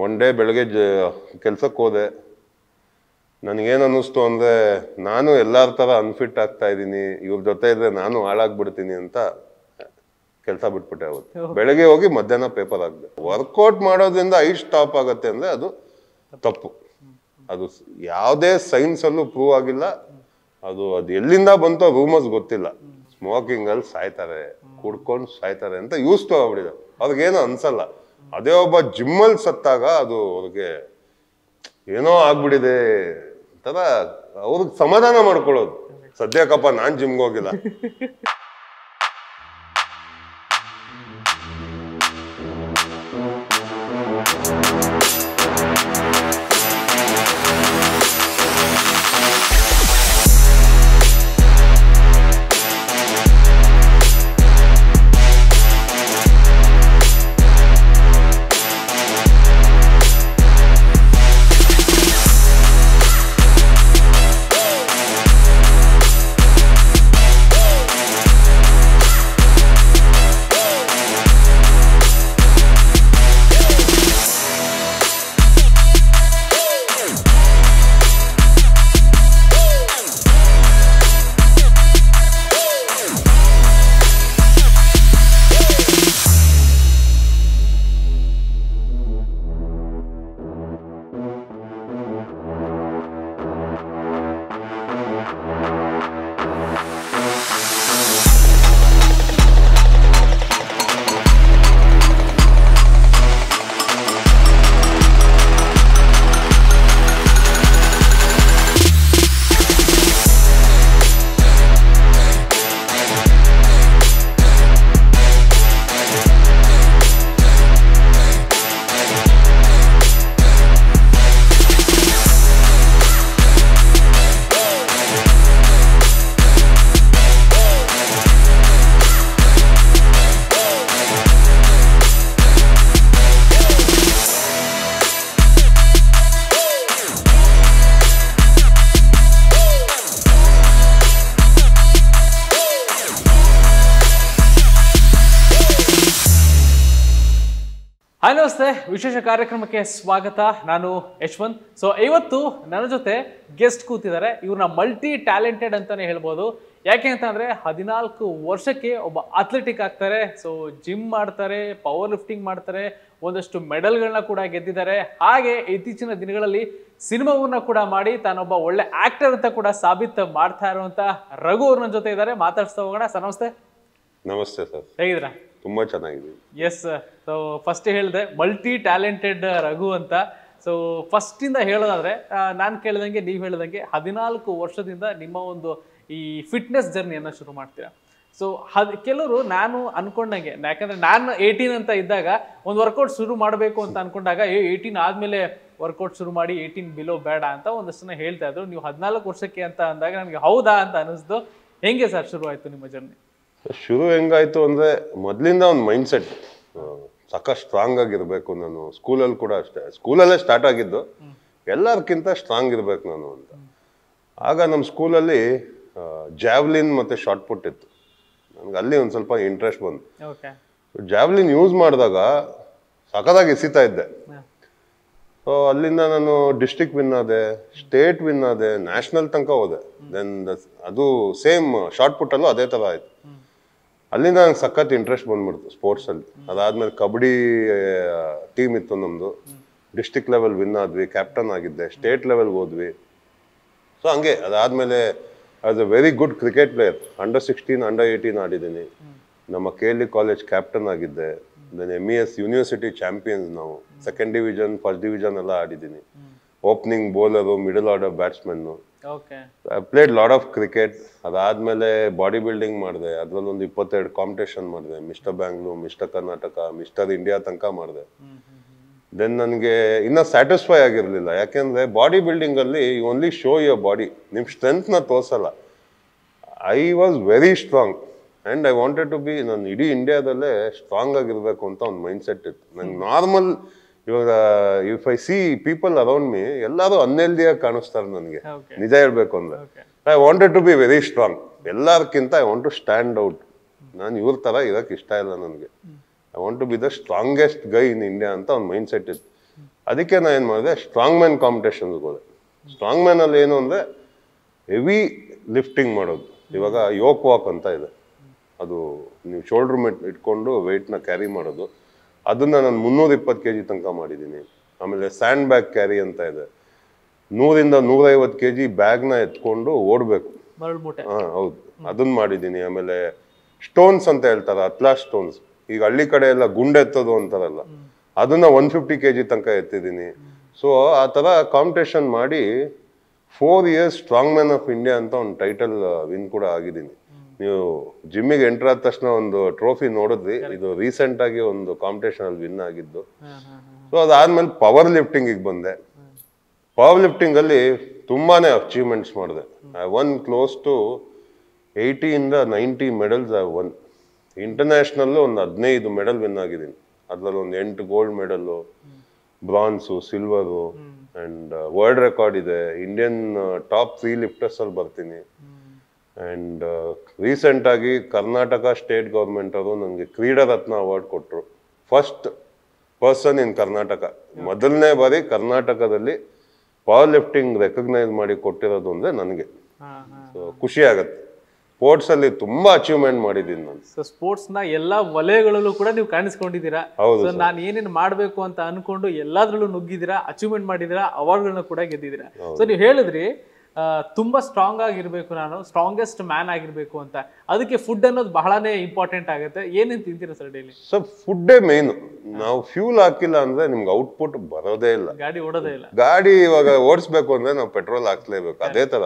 One day ಬೆಳಗ್ಗೆ ಜ ಕೆಲ್ಸಕ್ಕೆ ಹೋದೆ. ನನಗೇನು ಅನ್ನಿಸ್ತು ಅಂದರೆ ನಾನು ಎಲ್ಲರ ಥರ ಅನ್ಫಿಟ್ ಆಗ್ತಾ ಇದ್ದೀನಿ ಇವ್ರ ಜೊತೆ ಇದ್ರೆ ನಾನು ಹಾಳಾಗ್ಬಿಡ್ತೀನಿ ಅಂತ ಕೆಲಸ ಬಿಟ್ಬಿಟ್ಟೆ ಅವತ್ತು. ಬೆಳಗ್ಗೆ ಹೋಗಿ ಮಧ್ಯಾಹ್ನ ಪೇಪರ್ ಆಗಿದೆ ವರ್ಕೌಟ್ ಮಾಡೋದ್ರಿಂದ ಐ ಸ್ಟಾಪ್ ಆಗುತ್ತೆ ಅಂದರೆ ಅದು ತಪ್ಪು. ಅದು ಯಾವುದೇ ಸೈನ್ಸಲ್ಲೂ ಪ್ರೂವ್ ಆಗಿಲ್ಲ. ಅದು ಅದು ಎಲ್ಲಿಂದ ಬಂತೋ ರೂಮರ್ಸ್ ಗೊತ್ತಿಲ್ಲ. ಸ್ಮೋಕಿಂಗಲ್ಲಿ ಸಾಯ್ತಾರೆ ಕುಡ್ಕೊಂಡು ಸಾಯ್ತಾರೆ ಅಂತ ಯೂಸ್ ಟು ಆಗ್ಬಿಟ್ಟಿದೆ. ಅವ್ರಿಗೇನು ಅನ್ಸಲ್ಲ. ಅದೇ ಒಬ್ಬ ಜಿಮ್ಮಲ್ಲಿ ಸತ್ತಾಗ ಅದು ಅವ್ರಿಗೆ ಏನೋ ಆಗ್ಬಿಟ್ಟಿದೆ ತರ ಅವ್ರಿಗೆ ಸಮಾಧಾನ ಮಾಡ್ಕೊಳ್ಳೋದು. ಸದ್ಯಕ್ಕಪ್ಪ ನಾನ್ ಜಿಮ್ಗೆ ಹೋಗಿಲ್ಲ. ಹಾಯ್ ನಮಸ್ತೆ. ವಿಶೇಷ ಕಾರ್ಯಕ್ರಮಕ್ಕೆ ಸ್ವಾಗತ. ನಾನು ಯಶ್ವಂತ್. ಸೊ ಇವತ್ತು ನನ್ನ ಜೊತೆ ಗೆಸ್ಟ್ ಕೂತಿದ್ದಾರೆ. ಇವ್ರನ್ನ ಮಲ್ಟಿ ಟ್ಯಾಲೆಂಟೆಡ್ ಅಂತಾನೆ ಹೇಳ್ಬೋದು. ಯಾಕೆ ಅಂತಂದರೆ ಹದಿನಾಲ್ಕು ವರ್ಷಕ್ಕೆ ಒಬ್ಬ ಅಥ್ಲೆಟಿಕ್ ಆಗ್ತಾರೆ. ಸೊ ಜಿಮ್ ಮಾಡ್ತಾರೆ ಪವರ್ ಲಿಫ್ಟಿಂಗ್ ಮಾಡ್ತಾರೆ. ಒಂದಷ್ಟು ಮೆಡಲ್ಗಳನ್ನ ಕೂಡ ಗೆದ್ದಿದ್ದಾರೆ. ಹಾಗೆ ಇತ್ತೀಚಿನ ದಿನಗಳಲ್ಲಿ ಸಿನಿಮಾವನ್ನ ಕೂಡ ಮಾಡಿ ತಾನೊಬ್ಬ ಒಳ್ಳೆ ಆಕ್ಟರ್ ಅಂತ ಕೂಡ ಸಾಬೀತು ಮಾಡ್ತಾ ಇರುವಂತ ರಘು ಅವ್ರ ನನ್ನ ಜೊತೆ ಇದ್ದಾರೆ. ಮಾತಾಡ್ಸ್ತಾ ಹೋಗೋಣ. ಸರ್ ನಮಸ್ತೆ. ನಮಸ್ತೆ ಸರ್. ಹೇಗಿದ್ದೀರಾ? ತುಂಬಾ ಚೆನ್ನಾಗಿದೆ ಎಸ್ ಸೊ ಫಸ್ಟ್ ಹೇಳಿದೆ ಮಲ್ಟಿ ಟ್ಯಾಲೆಂಟೆಡ್ ರಘು ಅಂತ. ಸೊ ಫಸ್ಟಿಂದ ಹೇಳೋದಾದ್ರೆ ನಾನು ಕೇಳಿದಂಗೆ, ನೀವು ಹೇಳಿದಂಗೆ ಹದಿನಾಲ್ಕು ವರ್ಷದಿಂದ ನಿಮ್ಮ ಒಂದು ಈ ಫಿಟ್ನೆಸ್ ಜರ್ನಿಯನ್ನು ಶುರು ಮಾಡ್ತೀರಾ. ಸೊ ಹದ್, ಕೆಲವರು ನಾನು ಅನ್ಕೊಂಡಂಗೆ, ಯಾಕಂದ್ರೆ ನಾನು ಏಯ್ಟೀನ್ ಅಂತ ಇದ್ದಾಗ ಒಂದು ವರ್ಕೌಟ್ ಶುರು ಮಾಡಬೇಕು ಅಂತ ಅನ್ಕೊಂಡಾಗ, ಏ ಏಯ್ಟೀನ್ ಆದ್ಮೇಲೆ ವರ್ಕೌಟ್ ಶುರು ಮಾಡಿ ಏಯ್ಟೀನ್ ಬಿಲೋ ಬೇಡ ಅಂತ ಒಂದಷ್ಟು ಜನ ಹೇಳ್ತಾ ಇದ್ರು. ನೀವು ಹದಿನಾಲ್ಕು ವರ್ಷಕ್ಕೆ ಅಂತ ಅಂದಾಗ ನನಗೆ ಹೌದಾ ಅಂತ ಅನಿಸ್ದು. ಹೆಂಗೆ ಸರ್ ಶುರು ಆಯ್ತು ನಿಮ್ಮ ಜರ್ನಿ ಶುರು ಹೆಂಗಾಯ್ತು ಅಂದ್ರೆ ಮೊದ್ಲಿಂದ ಒಂದು ಮೈಂಡ್ ಸೆಟ್ ಸಾಕಷ್ಟು ಸ್ಟ್ರಾಂಗ್ ಆಗಿರ್ಬೇಕು ನಾನು. ಸ್ಕೂಲಲ್ಲಿ ಕೂಡ ಅಷ್ಟೇ. ಸ್ಕೂಲಲ್ಲೇ ಸ್ಟಾರ್ಟ್ ಆಗಿದ್ದು ಎಲ್ಲರಿಗಿಂತ ಸ್ಟ್ರಾಂಗ್ ಇರ್ಬೇಕು ನಾನು ಅಂತ. ಆಗ ನಮ್ಮ ಸ್ಕೂಲಲ್ಲಿ ಜಾವ್ಲಿನ್ ಮತ್ತೆ ಶಾರ್ಟ್ ಪುಟ್ ಇತ್ತು. ನನಗೆ ಅಲ್ಲಿ ಒಂದು ಸ್ವಲ್ಪ ಇಂಟ್ರೆಸ್ಟ್ ಬಂತು. ಜಾವ್ಲಿನ್ ಯೂಸ್ ಮಾಡಿದಾಗ ಸಖತ್ತಾಗಿ ಎಸಿತಾ ಇದ್ದೆ. ಸೊ ಅಲ್ಲಿಂದ ನಾನು ಡಿಸ್ಟಿಕ್ ವಿನ್ ಆದೆ ಸ್ಟೇಟ್ ವಿನ್ ಆದೆ ನ್ಯಾಷನಲ್ ತನಕ ಹೋದೆ. ದೆನ್ ಅದು ಸೇಮ್ ಶಾರ್ಟ್ ಪುಟ್ಟಲ್ಲೂ ಅದೇ ಥರ ಆಯ್ತು. ಅಲ್ಲಿಂದ ನಂಗೆ ಸಖತ್ ಇಂಟ್ರೆಸ್ಟ್ ಬಂದ್ಬಿಡ್ತು ಸ್ಪೋರ್ಟ್ಸಲ್ಲಿ ಅದಾದ್ಮೇಲೆ ಕಬಡ್ಡಿ ಟೀಮ್ ಇತ್ತು ನಮ್ಮದು ಡಿಸ್ಟಿಕ್ ಲೆವೆಲ್ ವಿನ್ ಆದ್ವಿ ಕ್ಯಾಪ್ಟನ್ ಆಗಿದ್ದೆ ಸ್ಟೇಟ್ ಲೆವೆಲ್ಗೆ ಹೋದ್ವಿ. ಸೊ ಹಂಗೆ, ಅದಾದಮೇಲೆ as a very good cricket player under sixteen under eighteen ಆಡಿದ್ದೀನಿ. ನಮ್ಮ K L E college captain ಆಗಿದ್ದೆ. Then M E S university champions ನಾವು. ಸೆಕೆಂಡ್ ಡಿವಿಷನ್ ಫಸ್ಟ್ ಡಿವಿಷನ್ ಎಲ್ಲ ಆಡಿದ್ದೀನಿ. Opening bowler middle order batsman I played lot of cricket ಅದಾದ್ಮೇಲೆ body building ಮಾಡಿದೆ. ಅದ್ರಲ್ಲಿ ಒಂದು ಇಪ್ಪತ್ತೆರಡು competition ಮಾಡಿದೆ. Mister Bangalore mister Karnataka mister India ತನಕ ಮಾಡಿದೆ. ದೆನ್ ನನಗೆ ಇನ್ನ ಸ್ಯಾಟಿಸ್ಫೈ ಆಗಿರಲಿಲ್ಲ. ಯಾಕೆಂದ್ರೆ ಬಾಡಿ ಬಿಲ್ಡಿಂಗಲ್ಲಿ ಓನ್ಲಿ ಶೋ ಯುವರ್ ಬಾಡಿ ನಿಮ್ ಸ್ಟ್ರೆಂತ್ನ ತೋರಿಸಲ್ಲ ತೋರ್ಸಲ್ಲ. I was very strong and I wanted to be ನಾನು ಇಡೀ ಇಂಡಿಯಾದಲ್ಲೇ ಸ್ಟ್ರಾಂಗ್ ಆಗಿರಬೇಕು ಅಂತ ಒಂದು ಮೈಂಡ್ ಸೆಟ್ ಇತ್ತು. ನಂಗೆ ನಾರ್ಮಲ್ ಇವಾಗ if I see people around me ಎಲ್ಲರೂ ಅನ್ಹೆಲ್ದಿಯಾಗಿ ಕಾಣಿಸ್ತಾರೆ ನನಗೆ. ನಿಜ ಹೇಳ್ಬೇಕು ಅಂದ್ರೆ. I wanted to be very strong ಎಲ್ಲದಕ್ಕಿಂತ I want to stand out ನಾನು ಇವ್ರ ತರ ಇರಕ್ ಇಷ್ಟ ಇಲ್ಲ ನನಗೆ. I want to be the strongest guy in India ಅಂತ ಒಂದು ಮೈಂಡ್ ಸೆಟ್ ಇತ್ತು. ಅದಕ್ಕೆ ನಾನು ಏನು ಮಾಡಿದೆ? ಸ್ಟ್ರಾಂಗ್ ಮ್ಯಾನ್ ಕಾಂಪಿಟೇಷನ್ಗೆ ಹೋದೆ. ಸ್ಟ್ರಾಂಗ್ ಮ್ಯಾನಲ್ಲಿ ಏನು ಅಂದರೆ ಹೆವಿ ಲಿಫ್ಟಿಂಗ್ ಮಾಡೋದು. ಇವಾಗ ಯೋಕ್ ವಾಕ್ ಅಂತ ಇದೆ. ಅದು ನೀವು ಶೋಲ್ಡ್ರ್ ಮೆಟ್ ಇಟ್ಕೊಂಡು ವೆಯ್ಟ್ನ ಕ್ಯಾರಿ ಮಾಡೋದು. ಅದನ್ನ ನಾನು ಮುನ್ನೂರ ಇಪ್ಪತ್ತು ಕೆ ಜಿ ತನಕ ಮಾಡಿದ್ದೀನಿ. ಆಮೇಲೆ ಸ್ಯಾಂಡ್ ಬ್ಯಾಗ್ ಕ್ಯಾರಿ ಅಂತ ಇದೆ. ನೂರಿಂದ ನೂರೈವತ್ತು ಕೆ ಜಿ ಬ್ಯಾಗ್ನ ಎತ್ಕೊಂಡು ಓಡಬೇಕು. ಹಾಂ ಹೌದು. ಅದನ್ನ ಮಾಡಿದ್ದೀನಿ. ಆಮೇಲೆ ಸ್ಟೋನ್ಸ್ ಅಂತ ಹೇಳ್ತಾರೆ ಅತ್ಲಾ ಸ್ಟೋನ್ಸ್. ಈಗ ಹಳ್ಳಿ ಕಡೆ ಎಲ್ಲ ಗುಂಡ ಎತ್ತೋದು ಅಂತಾರಲ್ಲ ಅದನ್ನು ಒನ್ ಫಿಫ್ಟಿ ಕೆ ಜಿ ತನಕ ಎತ್ತಿದ್ದೀನಿ. ಸೊ ಆ ಥರ ಕಾಂಪಿಟೇಷನ್ ಮಾಡಿ four years strong man of India ಅಂತ ಒಂದು ಟೈಟಲ್ ವಿನ್ ಕೂಡ ಆಗಿದ್ದೀನಿ. ನೀವು ಜಿಮ್ಮಿಗೆ ಎಂಟರ್ ಆದ ತಕ್ಷಣ ಒಂದು ಟ್ರೋಫಿ ನೋಡಿದ್ವಿ. ಇದು ರೀಸೆಂಟ್ ಆಗಿ ಒಂದು ಕಾಂಪಿಟೇಷನ್ ಅಲ್ಲಿ ವಿನ್ ಆಗಿದ್ದು. ಸೊ ಅದಾದ್ಮೇಲೆ ಪವರ್ ಲಿಫ್ಟಿಂಗಿಗೆ ಬಂದೆ. ಪವರ್ ಲಿಫ್ಟಿಂಗ್ ಅಲ್ಲಿ ತುಂಬಾನೇ ಅಚೀವ್ಮೆಂಟ್ಸ್ ಮಾಡಿದೆ. I won close to ಏಯ್ಟಿಯಿಂದ ninety medals I won international ಒಂದು ಹದಿನೈದು ಮೆಡಲ್ ವಿನ್ ಆಗಿದ್ದೀನಿ. ಅದ್ರಲ್ಲಿ ಒಂದು ಎಂಟು gold medal bronze silver and world record ಇದೆ. ಇಂಡಿಯನ್ ಟಾಪ್ ತ್ರೀ ಲಿಫ್ಟರ್ಸ್ ಅಲ್ಲಿ ಬರ್ತೀನಿ. ಆ್ಯಂಡ್ ರೀಸೆಂಟಾಗಿ ಕರ್ನಾಟಕ ಸ್ಟೇಟ್ ಗೌರ್ಮೆಂಟ್ ಅವರು ನನಗೆ ಕ್ರೀಡಾ ರತ್ನ ಅವಾರ್ಡ್ ಕೊಟ್ಟರು ಫಸ್ಟ್ ಪರ್ಸನ್ ಇನ್ ಕರ್ನಾಟಕ ಮೊದಲನೇ ಬಾರಿ ಕರ್ನಾಟಕದಲ್ಲಿ ಪವರ್ ಲಿಫ್ಟಿಂಗ್ ರೆಕಗ್ನೈಸ್ ಮಾಡಿ ಕೊಟ್ಟಿರೋದು ಅಂದರೆ ನನಗೆ. ಸೊ ಖುಷಿ ಆಗತ್ತೆ. ಸ್ಪೋರ್ಟ್ಸಲ್ಲಿ ತುಂಬ ಅಚೀವ್ಮೆಂಟ್ ಮಾಡಿದ್ದೀನಿ ನಾನು. ಸೊ ಸ್ಪೋರ್ಟ್ಸ್ನ ಎಲ್ಲ ವಲಯಗಳಲ್ಲೂ ಕೂಡ ನೀವು ಕಾಣಿಸ್ಕೊಂಡಿದ್ದೀರಾ? ಹೌದು ನಾನು ಏನೇನು ಮಾಡಬೇಕು ಅಂತ ಅನ್ಕೊಂಡು ಎಲ್ಲದರಲ್ಲೂ ನುಗ್ಗಿದ್ದೀರಾ ಅಚೀವ್ಮೆಂಟ್ ಮಾಡಿದ್ದೀರಾ ಅವಾರ್ಡ್ಗಳನ್ನ ಕೂಡ ಗೆದ್ದಿದ್ದೀರಾ? ಸೊ ನೀವು ಹೇಳಿದ್ರಿ ತುಂಬಾ ಸ್ಟ್ರಾಂಗ್ ಆಗಿರ್ಬೇಕು ನಾನು ಸ್ಟ್ರಾಂಗೆಸ್ಟ್ ಮ್ಯಾನ್ ಆಗಿರ್ಬೇಕು ಅಂತ. ಅದಕ್ಕೆ ಫುಡ್ ಅನ್ನೋದು ಬಹಳನೇ ಇಂಪಾರ್ಟೆಂಟ್ ಆಗುತ್ತೆ. ಏನೇನು ತಿಂತೀರಾ ಸರ್ ಡೈಲಿ ಸೊ ಫುಡ್ಡೇ ಮೇನ್ ನಾವು ಫ್ಯೂಲ್ ಹಾಕಿಲ್ಲ ಅಂದ್ರೆ ನಿಮ್ಗೆ ಔಟ್ಪುಟ್ ಬರೋದೇ ಇಲ್ಲ. ಗಾಡಿ ಓಡೋದೇ ಇಲ್ಲ. ಗಾಡಿ ಇವಾಗ ಓಡಿಸ್ಬೇಕು ಅಂದ್ರೆ ನಾವು ಪೆಟ್ರೋಲ್ ಹಾಕ್ಲೇಬೇಕು ಅದೇ ತರ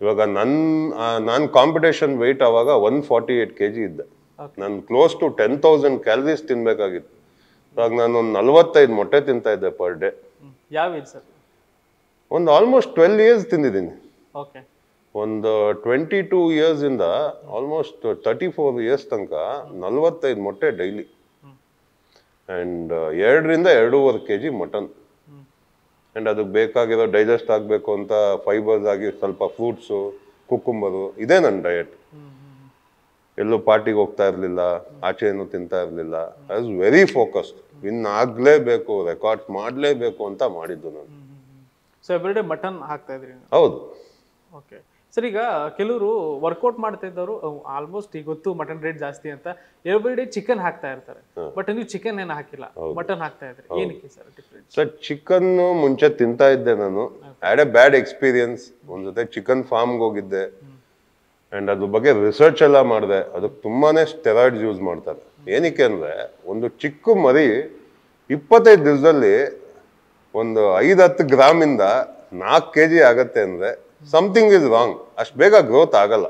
ಇವಾಗ ನನ್ನ ನಾನು ಕಾಂಪಿಟೇಷನ್ ವೆಯ್ಟ್ ಆವಾಗ one forty eight K G ಇದ್ದೆ. ನಾನು close to ten thousand calories ತಿನ್ಬೇಕಾಗಿತ್ತು. ಇವಾಗ ನಾನು ಒಂದು ನಲ್ವತ್ತೈದು ಮೊಟ್ಟೆ ತಿಂತಾ ಇದ್ದೆ ಪರ್ ಡೇ ಯಾವ ಸರ್ ಒಂದು ಆಲ್ಮೋಸ್ಟ್ ಟ್ವೆಲ್ ಇಯರ್ಸ್ ತಿಂದಿದ್ದೀನಿ. ಒಂದು ಟ್ವೆಂಟಿ ಟೂ ಇಯರ್ಸ್ ಇಂದ ಆಲ್ಮೋಸ್ಟ್ ತರ್ಟಿ ಫೋರ್ ಇಯರ್ಸ್ ತನಕ ನಲ್ವತ್ತೈದು ಮೊಟ್ಟೆ ಡೈಲಿ ಆ್ಯಂಡ್ ಎರಡರಿಂದ ಎರಡೂವರೆ ಕೆ ಜಿ ಮಟನ್ ಆ್ಯಂಡ್ ಅದಕ್ಕೆ ಬೇಕಾಗಿರೋ ಡೈಜೆಸ್ಟ್ ಆಗಬೇಕು ಅಂತ ಫೈಬರ್ಸ್ ಆಗಿ ಸ್ವಲ್ಪ ಫ್ರೂಟ್ಸು ಕುಕ್ಕುಂಬರು ಇದೇ ನನ್ನ ಡಯಟ್ ಎಲ್ಲೂ ಪಾರ್ಟಿಗೆ ಹೋಗ್ತಾ ಇರಲಿಲ್ಲ ಆಚೆ ಏನು ತಿಂತಾ ಇರಲಿಲ್ಲ. I was very focused win ಆಗಲೇಬೇಕು ರೆಕಾರ್ಡ್ಸ್ ಮಾಡಲೇಬೇಕು ಅಂತ ಮಾಡಿದ್ದು ನಾನು. ಸೊ ಎವ್ರಿಡೇ ಮಟನ್ ಹಾಕ್ತಾ ಇದ್ರಿ ಹೌದು. ಓಕೆ ಸರ್ ಈಗ ಕೆಲವರು ವರ್ಕೌಟ್ ಮಾಡ್ತಾ ಇದ್ದವರು ಆಲ್ಮೋಸ್ಟ್ ಈಗ ಗೊತ್ತು ಮಟನ್ ರೇಟ್ ಜಾಸ್ತಿ ಅಂತ ಎವ್ರಿಡೇ ಚಿಕನ್ ಹಾಕ್ತಾ ಇರ್ತಾರೆ. ಬಟ್ ನೀವು ಚಿಕನ್ ಏನು ಹಾಕಿಲ್ಲ. ಮಟನ್ ಹಾಕ್ತಾ ಇದ್ರಿ. ಏನಕ್ಕೆ ಸರ್ ಡಿಫ್ರೆನ್ಸ್ ಸರ್ ಚಿಕನ್ ಮುಂಚೆ ತಿಂತಾ ಇದ್ದೆ ನಾನು. ಹ್ಯಾಡ್ ಎ ಬ್ಯಾಡ್ ಎಕ್ಸ್ಪೀರಿಯನ್ಸ್ ಒಂದ್ ಜೊತೆ ಚಿಕನ್ ಫಾರ್ಮ್ಗೆ ಹೋಗಿದ್ದೆ. ಅಂಡ್ ಅದ್ರ ಬಗ್ಗೆ ರಿಸರ್ಚ್ ಎಲ್ಲ ಮಾಡಿದೆ. ಅದಕ್ಕೆ ತುಂಬಾನೇ ಸ್ಟೆರಾಯ್ಡ್ಸ್ ಯೂಸ್ ಮಾಡ್ತಾರೆ. ಏನಕ್ಕೆ ಅಂದ್ರೆ ಒಂದು ಚಿಕ್ಕ ಮರಿ ಇಪ್ಪತ್ತೈದು ದಿವಸದಲ್ಲಿ ಒಂದು ಐದು ಹತ್ತು ಗ್ರಾಮಿಂದ ನಾಲ್ಕು ಕೆ ಜಿ ಆಗತ್ತೆ ಅಂದ್ರೆ ಸಮಥಿಂಗ್ ಇಸ್ ರಾಂಗ್ ಅಷ್ಟು ಬೇಗ ಗ್ರೋತ್ ಆಗಲ್ಲ.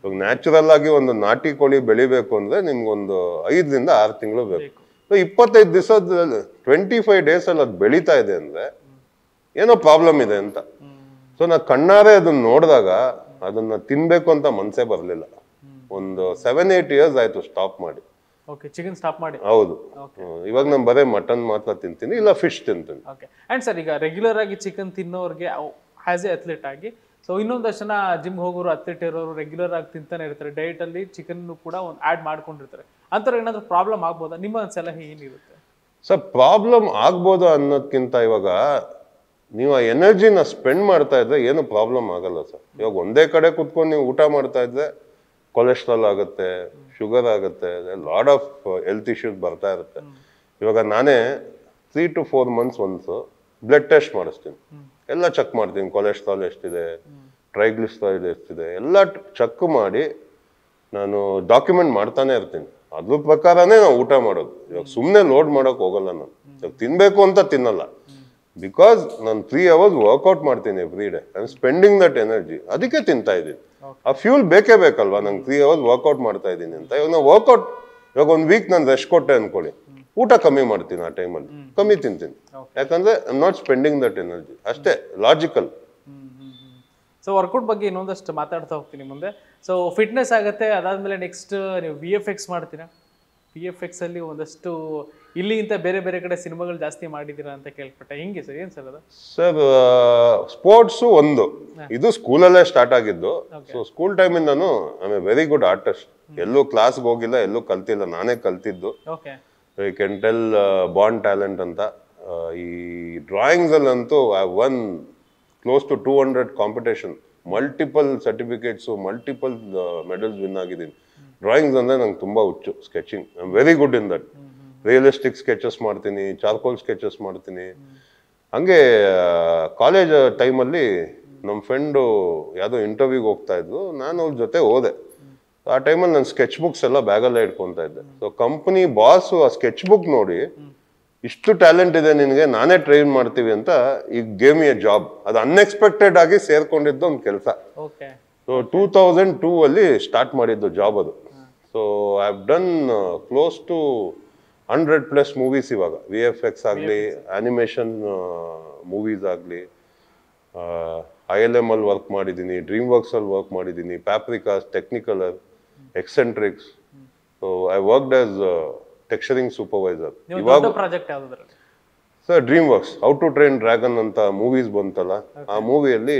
ಇವಾಗ ನ್ಯಾಚುರಲ್ ಆಗಿ ಒಂದು ನಾಟಿ ಕೋಳಿ ಬೆಳಿಬೇಕು ಅಂದ್ರೆ ನಿಮ್ಗೊಂದು ಐದರಿಂದ ಆರು ತಿಂಗಳು ಬೇಕು. ಸೊ ಇಪ್ಪತ್ತೈದು ದಿವಸದಲ್ಲಿ ಟ್ವೆಂಟಿ ಫೈವ್ ಡೇಸ್ ಅಲ್ಲಿ ಅದು ಬೆಳೀತಾ ಇದೆ ಅಂದ್ರೆ ಏನೋ ಪ್ರಾಬ್ಲಮ್ ಇದೆ ಅಂತ. ಸೊ ನಾ ಕಣ್ಣಾರೆ ಅದನ್ನ ನೋಡಿದಾಗ ಅದನ್ನ ತಿನ್ಬೇಕು ಅಂತ ಮನಸ್ಸೇ ಬರಲಿಲ್ಲ. ಒಂದು ಸೆವೆನ್ ಏಟ್ ಇಯರ್ಸ್ ಆಯ್ತು ಸ್ಟಾಪ್ ಮಾಡಿ. ಓಕೆ ಚಿಕನ್ ಸ್ಟಾಪ್ ಮಾಡಿ. ಹೌದು. ಇವಾಗ ನಾನು ಬರೇ ಮಟನ್ ಮಾತ್ರ ತಿಂತೀನಿ ಇಲ್ಲ ಫಿಶ್ ತಿಂತೀನಿ. ಓಕೆ ಆ್ಯಂಡ್ ಸರ್ ಈಗ ರೆಗ್ಯುಲರ್ ಆಗಿ ಚಿಕನ್ ತಿನ್ನೋರಿಗೆ ಆಸ್ ಎ ಅಥ್ಲೀಟ್ ಆಗಿ ಸೊ ಇನ್ನೊಂದಷ್ಟು ಜನ ಜಿಮ್ ಹೋಗೋರು ಅಥ್ಲೆಟ್ ಇರೋರು ರೆಗ್ಯುಲರ್ ಆಗಿ ತಿಂತಾನೆ ಇರ್ತಾರೆ. ಡಯಟ್ ಅಲ್ಲಿ ಚಿಕನ್ ಕೂಡ ಒಂದು ಆಡ್ ಮಾಡ್ಕೊಂಡಿರ್ತಾರೆ. ಅಂಥವ್ರು ಏನಾದರೂ ಪ್ರಾಬ್ಲಮ್ ಆಗ್ಬೋದಾ? ನಿಮ್ಮ ಸಲಹೆ ಏನಿರುತ್ತೆ? ಸರ್ ಪ್ರಾಬ್ಲಮ್ ಆಗ್ಬೋದು ಅನ್ನೋದಕ್ಕಿಂತ ಇವಾಗ ನೀವು ಆ ಎನರ್ಜಿನ ಸ್ಪೆಂಡ್ ಮಾಡ್ತಾ ಇದ್ರೆ ಏನು ಪ್ರಾಬ್ಲಮ್ ಆಗಲ್ಲ ಸರ್ ಇವಾಗ ಒಂದೇ ಕಡೆ ಕುತ್ಕೊಂಡು ನೀವು ಊಟ ಮಾಡ್ತಾ ಇದ್ರೆ ಕೊಲೆಸ್ಟ್ರಾಲ್ ಆಗುತ್ತೆ ಶುಗರ್ ಆಗುತ್ತೆ ಲಾಡ್ ಆಫ್ ಹೆಲ್ತ್ ಇಶ್ಯೂಸ್ ಬರ್ತಾ ಇರುತ್ತೆ. ಇವಾಗ ನಾನೇ three to four months once blood test ಮಾಡಿಸ್ತೀನಿ. ಎಲ್ಲ ಚೆಕ್ ಮಾಡ್ತೀನಿ ಕೊಲೆಸ್ಟ್ರಾಲ್ ಎಷ್ಟಿದೆ ಟ್ರೈಗ್ಲಿಸ್ಟ್ರಾಯ್ಡ್ ಎಷ್ಟಿದೆ, ಎಲ್ಲ ಚೆಕ್ ಮಾಡಿ ನಾನು ಡಾಕ್ಯುಮೆಂಟ್ ಮಾಡ್ತಾನೆ ಇರ್ತೀನಿ. ಅದ್ರ ಪ್ರಕಾರನೇ ನಾವು ಊಟ ಮಾಡೋದು. ಇವಾಗ ಸುಮ್ಮನೆ ಲೋಡ್ ಮಾಡೋಕೆ ಹೋಗಲ್ಲ ನಾನು. ಇವಾಗ ತಿನ್ಬೇಕು ಅಂತ ತಿನ್ನಲ್ಲ. ಬಿಕಾಸ್ ನಾನು ತ್ರೀ ಅವರ್ಸ್ ವರ್ಕೌಟ್ ಮಾಡ್ತೀನಿ every day I spending that energy ಅದಕ್ಕೆ ತಿಂತಾ ಇದ್ದೀನಿ. ಆ ಫ್ಯೂಲ್ ಬೇಕೇ ಬೇಕಲ್ವಾ? ನಂಗೆ ತ್ರೀ ಅವರ್ಸ್ ವರ್ಕೌಟ್ ಮಾಡ್ತಾ ಇದ್ದೀನಿ ಅಂತ. ಇವಾಗ ನಾವು ವರ್ಕೌಟ್ ಇವಾಗ ಒಂದು ವೀಕ್ ನಾನು ರೆಸ್ಟ್ ಕೊಟ್ಟೆ ಅನ್ಕೊಳ್ಳಿ. ಊಟ ಕಮ್ಮಿ ಮಾಡ್ತೀನಿ ಆ ಟೈಮಲ್ಲಿ ಕಮ್ಮಿ ತಿಂತೀನಿ. ಯಾಕಂದ್ರೆ I not spending that energy ಅಷ್ಟೇ ಲಾಜಿಕಲ್ ಸೊ ವರ್ಕೌಟ್ ಬಗ್ಗೆ ಇನ್ನೊಂದಷ್ಟು ಮಾತಾಡ್ತಾ ಹೋಗ್ತೀನಿ ಮುಂದೆ. ಸೊ ಫಿಟ್ನೆಸ್ ಆಗುತ್ತೆ ಅದಾದ್ಮೇಲೆ ನೆಕ್ಸ್ಟ್ ನೀವು ವಿ ಎಫ್ ಎಕ್ಸ್ ಮಾಡ್ತೀರಾ? ವಿ ಎಫ್ ಎಕ್ಸ್ ಅಲ್ಲಿ ಒಂದಷ್ಟು ಇಲ್ಲಿಗಿಂತ ಬೇರೆ ಬೇರೆ ಕಡೆ ಸಿನಿಮಾಗಳು ಜಾಸ್ತಿ ಮಾಡಿದ್ದೀರಾ ಅಂತ ಕೇಳ್ಪಟ್ಟೆ. ಹೆಂಗೆ ಸರ್? ಏನ್ ಸರ್ ಅದು? ಸರ್ ಸ್ಪೋರ್ಟ್ಸು ಒಂದು. ಇದು ಸ್ಕೂಲಲ್ಲೇ ಸ್ಟಾರ್ಟ್ ಆಗಿದ್ದು. So school ಟೈಮಿಂದನು I a very good artist ಎಲ್ಲೂ ಕ್ಲಾಸ್ಗೆ ಹೋಗಿಲ್ಲ ಎಲ್ಲೂ ಕಲ್ತಿಲ್ಲ. ನಾನೇ ಕಲ್ತಿದ್ದು. ಐ ಕೆನ್ ಟೆಲ್ ಬಾಂಡ್ ಟ್ಯಾಲೆಂಟ್ ಅಂತ ಈ ಡ್ರಾಯಿಂಗ್ಸ್ ಅಂತೂ I won close to two hundred competition multiple certificates multiple medals win ಆಗಿದ್ದೀನಿ. ಡ್ರಾಯಿಂಗ್ಸ್ ಅಂದರೆ ನಂಗೆ ತುಂಬ ಹುಚ್ಚು sketching I am very good in that realistic sketches ಮಾಡ್ತೀನಿ ಚಾರ್ಕೋಲ್ ಸ್ಕೆಚಸ್ ಮಾಡ್ತೀನಿ. ಹಂಗೆ ಕಾಲೇಜ್ ಟೈಮಲ್ಲಿ ನಮ್ಮ ಫ್ರೆಂಡು ಯಾವುದೋ ಇಂಟರ್ವ್ಯೂಗೆ ಹೋಗ್ತಾ ಇದ್ರು ನಾನು ಅವ್ರ ಜೊತೆ ಹೋದೆ. ಆ ಟೈಮಲ್ಲಿ ನಾನು ಸ್ಕೆಚ್ ಬುಕ್ಸ್ ಎಲ್ಲ ಬ್ಯಾಗಲ್ಲೇ ಇಟ್ಕೊತಾ ಇದ್ದೆ. ಸೊ ಕಂಪ್ನಿ ಬಾಸು ಆ ಸ್ಕೆಚ್ ಬುಕ್ ನೋಡಿ ಇಷ್ಟು ಟ್ಯಾಲೆಂಟ್ ಇದೆ ನಿನಗೆ ನಾನೇ ಟ್ರೈನ್ ಮಾಡ್ತೀವಿ ಅಂತ ಈಗ ಗೇಮ್ ಎ ಜಾಬ್ ಅದು ಅನ್ಎಕ್ಸ್ಪೆಕ್ಟೆಡ್ ಆಗಿ ಸೇರ್ಕೊಂಡಿದ್ದು ಒಂದು ಕೆಲಸ. ಸೊ ಟೂ ತೌಸಂಡ್ ಟೂ ಅಲ್ಲಿ ಸ್ಟಾರ್ಟ್ ಮಾಡಿದ್ದು ಜಾಬ್ ಅದು. So I have done close to hundred plus movies ಇವಾಗ. ವಿ ಎಫ್ ಎಕ್ಸ್ ಆಗಲಿ ಆ್ಯನಿಮೇಷನ್ ಮೂವೀಸ್ ಆಗಲಿ. ಐ ಎಲ್ ಎಂ ಅಲ್ಲಿ ವರ್ಕ್ ಮಾಡಿದ್ದೀನಿ ಡ್ರೀಮ್ ವರ್ಕ್ಸಲ್ಲಿ ವರ್ಕ್ ಮಾಡಿದ್ದೀನಿ Paprikaas Technicolor Xentrix so I worked as texturing supervisor ಇವಾಗ sir DreamWorks how to train dragon ಅಂತ ಮೂವೀಸ್ ಬಂತಲ್ಲ ಆ ಮೂವಿಯಲ್ಲಿ